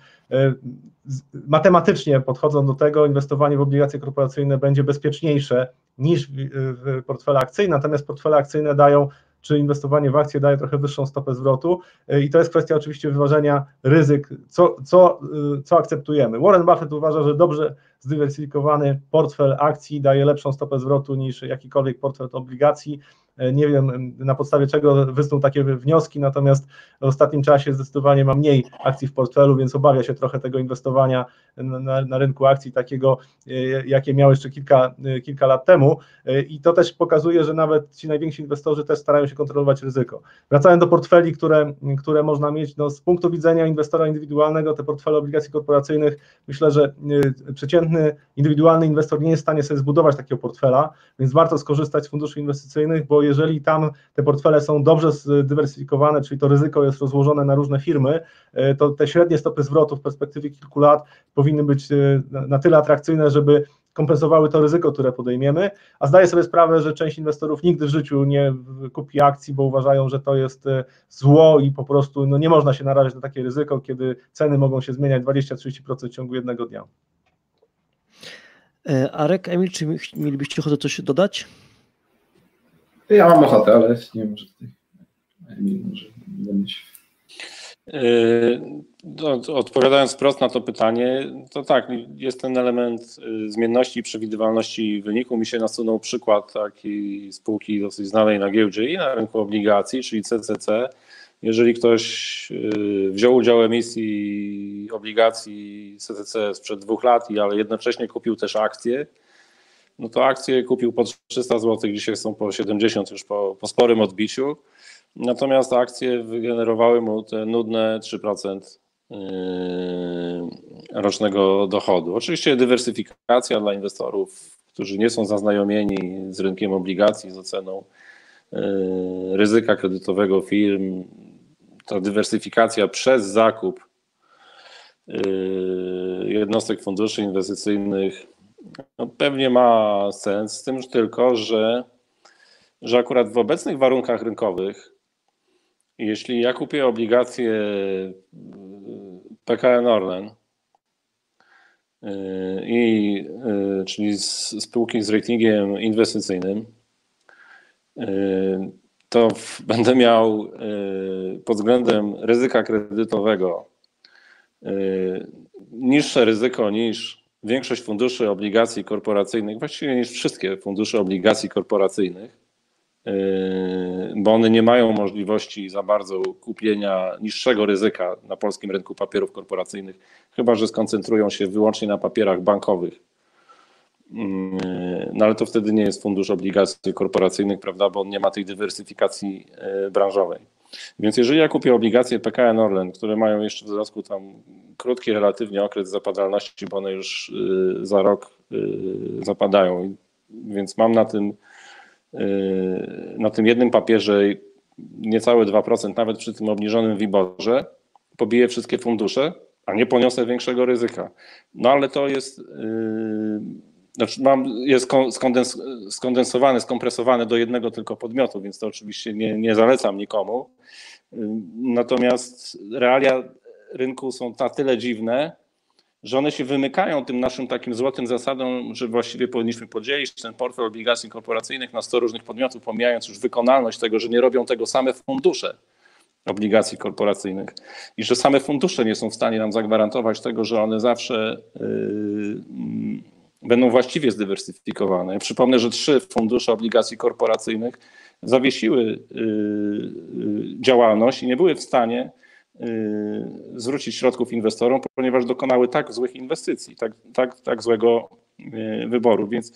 matematycznie podchodząc do tego, inwestowanie w obligacje korporacyjne będzie bezpieczniejsze niż w portfele akcyjne, natomiast portfele akcyjne dają czy inwestowanie w akcje daje trochę wyższą stopę zwrotu y, i to jest kwestia oczywiście wyważenia ryzyk, co, co, co akceptujemy. Warren Buffett uważa, że dobrze zdywersyfikowany portfel akcji daje lepszą stopę zwrotu niż jakikolwiek portfel obligacji. E, nie wiem na podstawie czego wysnuł takie wnioski, natomiast w ostatnim czasie zdecydowanie ma mniej akcji w portfelu, więc obawia się trochę tego inwestowania na, na rynku akcji takiego, e, jakie miał jeszcze kilka, e, kilka lat temu. I to też pokazuje, że nawet ci najwięksi inwestorzy też starają się kontrolować ryzyko. Wracając do portfeli, które, które można mieć, no z punktu widzenia inwestora indywidualnego, te portfele obligacji korporacyjnych, myślę, że przeciętny indywidualny inwestor nie jest w stanie sobie zbudować takiego portfela, więc warto skorzystać z funduszy inwestycyjnych, bo jeżeli tam te portfele są dobrze zdywersyfikowane, czyli to ryzyko jest rozłożone na różne firmy, e, to te średnie stopy zwrotu w perspektywie kilku lat powinny być e, na tyle atrakcyjne, żeby kompensowały to ryzyko, które podejmiemy, a zdaję sobie sprawę, że część inwestorów nigdy w życiu nie kupi akcji, bo uważają, że to jest zło i po prostu no, nie można się narazić na takie ryzyko, kiedy ceny mogą się zmieniać 20-30% w ciągu jednego dnia. Arek, Emil, czy mielibyście ochotę coś dodać? Ja mam ochotę, ale nie wiem, że tutaj może będziesz. Yy, odpowiadając wprost na to pytanie, to tak, jest ten element y, zmienności i przewidywalności wyniku. Mi się nasunął przykład takiej spółki dosyć znanej na giełdzie i na rynku obligacji, czyli CCC. Jeżeli ktoś y, wziął udział w emisji obligacji CCC sprzed dwóch lat, ale jednocześnie kupił też akcje, no to akcje kupił po 300 zł, dzisiaj są po 70 już po, po sporym odbiciu. Natomiast akcje wygenerowały mu te nudne 3% yy, rocznego dochodu. Oczywiście dywersyfikacja dla inwestorów, którzy nie są zaznajomieni z rynkiem obligacji, z oceną yy, ryzyka kredytowego firm, ta dywersyfikacja przez zakup yy, jednostek funduszy inwestycyjnych no pewnie ma sens, z tym tylko, że, że akurat w obecnych warunkach rynkowych jeśli ja kupię obligacje y, PKN Orlen, y, i, y, czyli spółki z ratingiem inwestycyjnym, to będę miał pod względem ryzyka kredytowego niższe ryzyko niż większość funduszy obligacji korporacyjnych, właściwie niż wszystkie fundusze obligacji korporacyjnych. Yy, bo one nie mają możliwości za bardzo kupienia niższego ryzyka na polskim rynku papierów korporacyjnych, chyba że skoncentrują się wyłącznie na papierach bankowych. Yy, no ale to wtedy nie jest fundusz obligacji korporacyjnych, prawda, bo on nie ma tej dywersyfikacji yy, branżowej. Więc jeżeli ja kupię obligacje PKN Orlen, które mają jeszcze w dodatku tam krótki relatywnie okres zapadalności, bo one już za rok zapadają, więc mam na tym Yy, na tym jednym papierze niecałe 2%, nawet przy tym obniżonym WIBORze, pobiję wszystkie fundusze, a nie poniosę większego ryzyka. No ale to jest, znaczy mam, jest skondens, skondensowany, skompresowany do jednego tylko podmiotu, więc to oczywiście nie, nie zalecam nikomu. Natomiast realia rynku są na tyle dziwne, że one się wymykają tym naszym takim złotym zasadom, że właściwie powinniśmy podzielić ten portfel obligacji korporacyjnych na 100 różnych podmiotów, pomijając już wykonalność tego, że nie robią tego same fundusze obligacji korporacyjnych i że same fundusze nie są w stanie nam zagwarantować tego, że one zawsze yy, będą właściwie zdywersyfikowane. Przypomnę, że trzy fundusze obligacji korporacyjnych zawiesiły yy, yy, działalność i nie były w stanie zwrócić środków inwestorom, ponieważ dokonały tak złych inwestycji, tak, tak, tak złego y, wyboru. Więc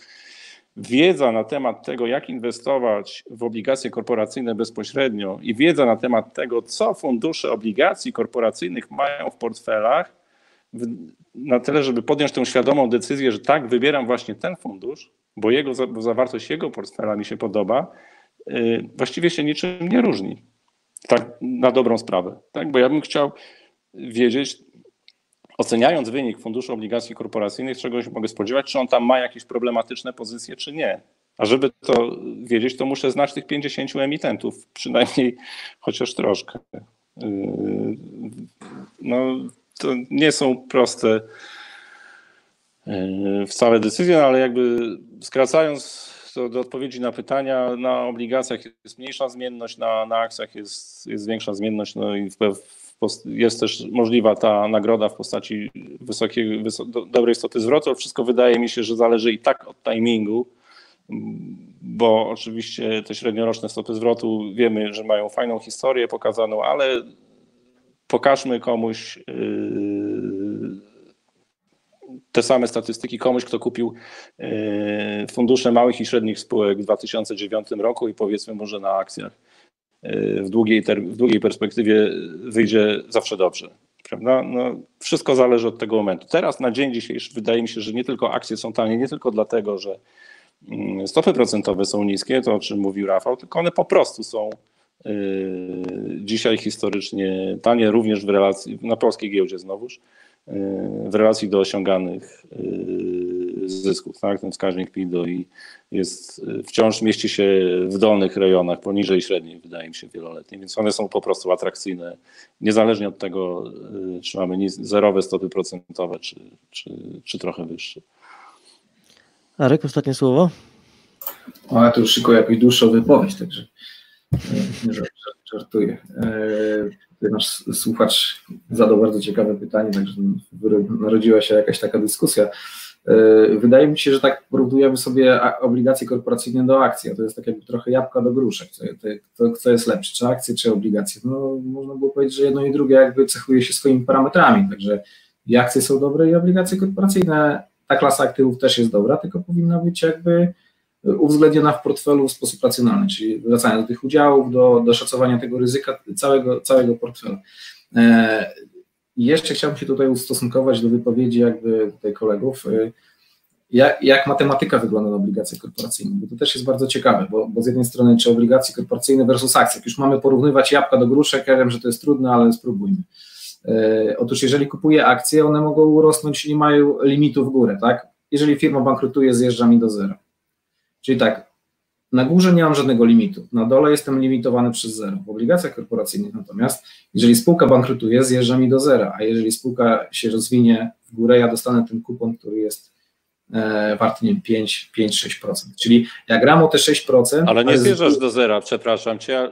wiedza na temat tego, jak inwestować w obligacje korporacyjne bezpośrednio i wiedza na temat tego, co fundusze obligacji korporacyjnych mają w portfelach, na tyle, żeby podjąć tę świadomą decyzję, że tak, wybieram właśnie ten fundusz, bo jego bo zawartość jego portfela mi się podoba, y, właściwie się niczym nie różni. Tak na dobrą sprawę. Tak? Bo ja bym chciał wiedzieć, oceniając wynik funduszu obligacji korporacyjnych, czego się mogę spodziewać, czy on tam ma jakieś problematyczne pozycje, czy nie. A żeby to wiedzieć, to muszę znać tych 50 emitentów, przynajmniej chociaż troszkę. Yy, no, to nie są proste yy, wcale decyzje, no, ale jakby skracając do odpowiedzi na pytania, na obligacjach jest mniejsza zmienność, na, na akcjach jest, jest większa zmienność, no i w, jest też możliwa ta nagroda w postaci wysokiej, wysok, do, dobrej istoty zwrotu. Wszystko wydaje mi się, że zależy i tak od timingu, bo oczywiście te średnioroczne stopy zwrotu wiemy, że mają fajną historię pokazaną, ale pokażmy komuś yy, te same statystyki komuś, kto kupił e, fundusze małych i średnich spółek w 2009 roku i powiedzmy może na akcjach e, w długiej, w długiej perspektywie wyjdzie zawsze dobrze. Prawda? No, wszystko zależy od tego momentu. Teraz na dzień dzisiejszy wydaje mi się, że nie tylko akcje są tanie, nie tylko dlatego, że mm, stopy procentowe są niskie, to o czym mówił Rafał, tylko one po prostu są e, dzisiaj historycznie tanie, również w relacji na polskiej giełdzie znowuż w relacji do osiąganych y, zysków, tak? ten wskaźnik PIDO i jest, wciąż mieści się w dolnych rejonach, poniżej średniej, wydaje mi się, wieloletniej, więc one są po prostu atrakcyjne, niezależnie od tego, czy mamy zerowe stopy procentowe, czy, czy, czy trochę wyższe. Arek, ostatnie słowo? O, ja tu już szykuję jakąś dłuższą wypowiedź, także nie Nasz słuchacz zadał bardzo ciekawe pytanie, także narodziła się jakaś taka dyskusja. Wydaje mi się, że tak porównujemy sobie obligacje korporacyjne do akcji, a to jest tak jakby trochę jabłka do gruszek, to, co jest lepsze, czy akcje, czy obligacje. No, można było powiedzieć, że jedno i drugie jakby cechuje się swoimi parametrami, także i akcje są dobre i obligacje korporacyjne, ta klasa aktywów też jest dobra, tylko powinna być jakby uwzględniona w portfelu w sposób racjonalny, czyli wracając do tych udziałów, do, do szacowania tego ryzyka całego, całego portfelu. E, jeszcze chciałbym się tutaj ustosunkować do wypowiedzi jakby tutaj kolegów, e, jak, jak, matematyka wygląda na obligacje korporacyjne, bo to też jest bardzo ciekawe, bo, bo, z jednej strony czy obligacje korporacyjne versus akcje, jak już mamy porównywać jabłka do gruszek, ja wiem, że to jest trudne, ale spróbujmy. E, otóż jeżeli kupuję akcje, one mogą urosnąć, nie mają limitu w górę, tak? Jeżeli firma bankrutuje, zjeżdża mi do zera. Czyli tak, na górze nie mam żadnego limitu, na dole jestem limitowany przez zero. W obligacjach korporacyjnych natomiast, jeżeli spółka bankrutuje, zjeżdża mi do zera, a jeżeli spółka się rozwinie w górę, ja dostanę ten kupon, który jest e, warty nie 5-6%. Czyli jak gram o te 6%. Ale nie zjeżdżasz z... do zera, przepraszam cię.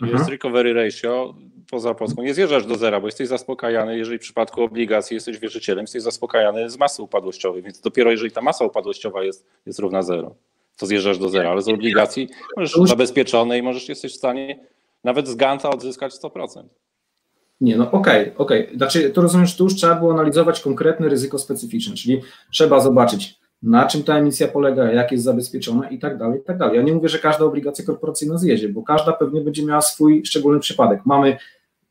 Jest mhm. recovery ratio poza Polską. Nie zjeżdżasz do zera, bo jesteś zaspokajany, jeżeli w przypadku obligacji jesteś wierzycielem, jesteś zaspokajany z masy upadłościowej, więc dopiero jeżeli ta masa upadłościowa jest, jest równa zero to zjeżdżasz do zera, ale z obligacji możesz zabezpieczone i możesz jesteś w stanie nawet z Ganta odzyskać 100%. Nie, no okej, okay, okej. Okay. Znaczy, to rozumiesz, tu już trzeba było analizować konkretne ryzyko specyficzne, czyli trzeba zobaczyć, na czym ta emisja polega, jak jest zabezpieczona i tak dalej, i tak dalej. Ja nie mówię, że każda obligacja korporacyjna zjedzie, bo każda pewnie będzie miała swój szczególny przypadek. Mamy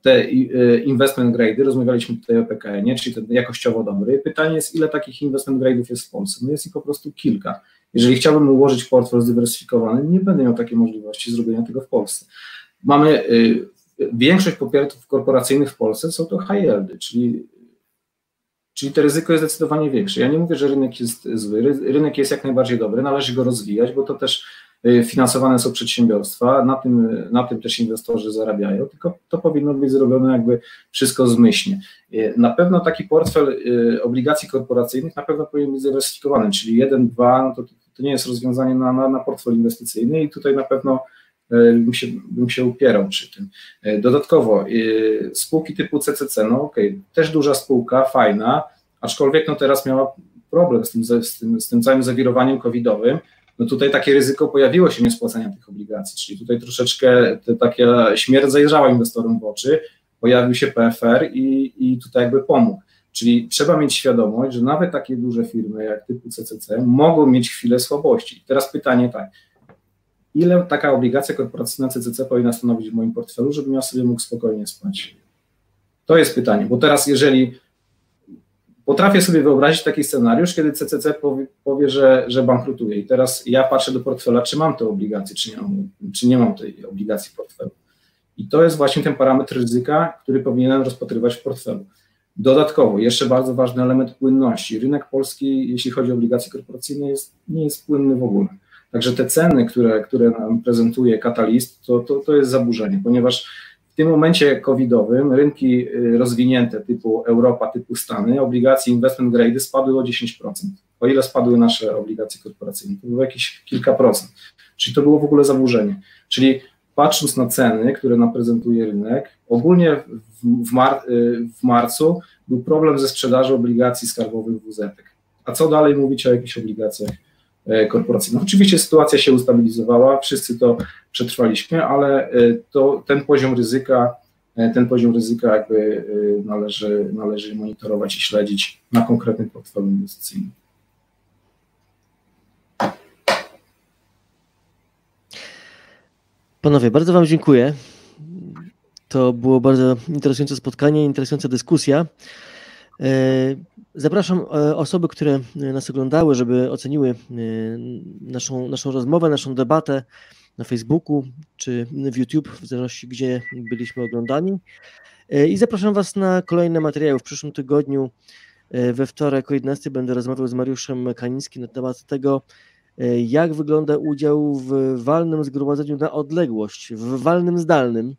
te e, investment grade, rozmawialiśmy tutaj o PKN-ie, czyli ten jakościowo dobry. Pytanie jest, ile takich investment grade'ów jest w Polsce? No jest ich po prostu kilka. Jeżeli chciałbym ułożyć portfel zdywersyfikowany, nie będę miał takiej możliwości zrobienia tego w Polsce. Mamy y, większość popiertów korporacyjnych w Polsce są to high yieldy, czyli, czyli to ryzyko jest zdecydowanie większe. Ja nie mówię, że rynek jest zły, rynek jest jak najbardziej dobry, należy go rozwijać, bo to też finansowane są przedsiębiorstwa, na tym, na tym też inwestorzy zarabiają, tylko to powinno być zrobione jakby wszystko zmyślnie. Y, na pewno taki portfel obligacji korporacyjnych na pewno powinien być zdywersyfikowany, czyli jeden, dwa, no to to nie jest rozwiązanie na, na, na portfel inwestycyjny i tutaj na pewno bym się, bym się upierał przy tym. Dodatkowo spółki typu CCC, no okej, okay, też duża spółka, fajna, aczkolwiek no teraz miała problem z tym, z tym, z tym całym zawirowaniem covidowym, no tutaj takie ryzyko pojawiło się niespłacania tych obligacji, czyli tutaj troszeczkę taka śmierć zajrzała inwestorom w oczy, pojawił się PFR i, i tutaj jakby pomógł. Czyli trzeba mieć świadomość, że nawet takie duże firmy jak typu CCC mogą mieć chwilę słabości. Teraz pytanie tak, ile taka obligacja korporacyjna CCC powinna stanowić w moim portfelu, żebym ja sobie mógł spokojnie spać? To jest pytanie, bo teraz jeżeli potrafię sobie wyobrazić taki scenariusz, kiedy CCC powie, powie że, że bankrutuje i teraz ja patrzę do portfela, czy mam tę obligację, czy nie mam, czy nie mam tej obligacji w portfelu. I to jest właśnie ten parametr ryzyka, który powinienem rozpatrywać w portfelu. Dodatkowo, jeszcze bardzo ważny element płynności. Rynek polski, jeśli chodzi o obligacje korporacyjne, jest, nie jest płynny w ogóle. Także te ceny, które, które nam prezentuje Catalyst, to, to, to jest zaburzenie, ponieważ tym momencie covidowym rynki y, rozwinięte typu Europa, typu Stany, obligacje investment grade spadły o 10%. O ile spadły nasze obligacje korporacyjne? To było jakieś kilka procent. Czyli to było w ogóle zaburzenie. Czyli patrząc na ceny, które nam prezentuje rynek, ogólnie w, mar w marcu był problem ze sprzedażą obligacji skarbowych WZ. A co dalej mówić o jakichś obligacjach e, korporacyjnych? Oczywiście sytuacja się ustabilizowała, wszyscy to przetrwaliśmy, ale e, to, ten poziom ryzyka, e, ten poziom ryzyka jakby należy, należy monitorować i śledzić na konkretnym portfelu inwestycyjnym. Panowie, bardzo Wam dziękuję. To było bardzo interesujące spotkanie, interesująca dyskusja. E, zapraszam e, osoby, które nas oglądały, żeby oceniły e, naszą, naszą rozmowę, naszą debatę na Facebooku czy w YouTube, w zależności gdzie byliśmy oglądani. I zapraszam Was na kolejne materiały. W przyszłym tygodniu E, We wtorek o 11 będę rozmawiał z Mariuszem Kanińskim na temat tego, e, jak wygląda udział w walnym zgromadzeniu na odległość, w walnym zdalnym.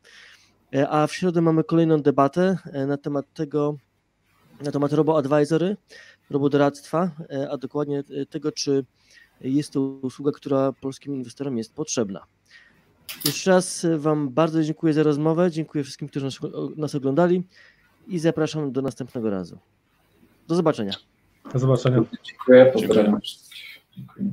E, A w środę mamy kolejną debatę e, na temat tego, na temat robo-advisory, robodoradztwa, e, a dokładnie e, tego, czy jest to usługa, która polskim inwestorom jest potrzebna. Jeszcze raz Wam bardzo dziękuję za rozmowę, dziękuję wszystkim, którzy nas, nas oglądali i zapraszam do następnego razu. Do zobaczenia. Do zobaczenia. Dziękuję, pozdrawiam. Dziękuję.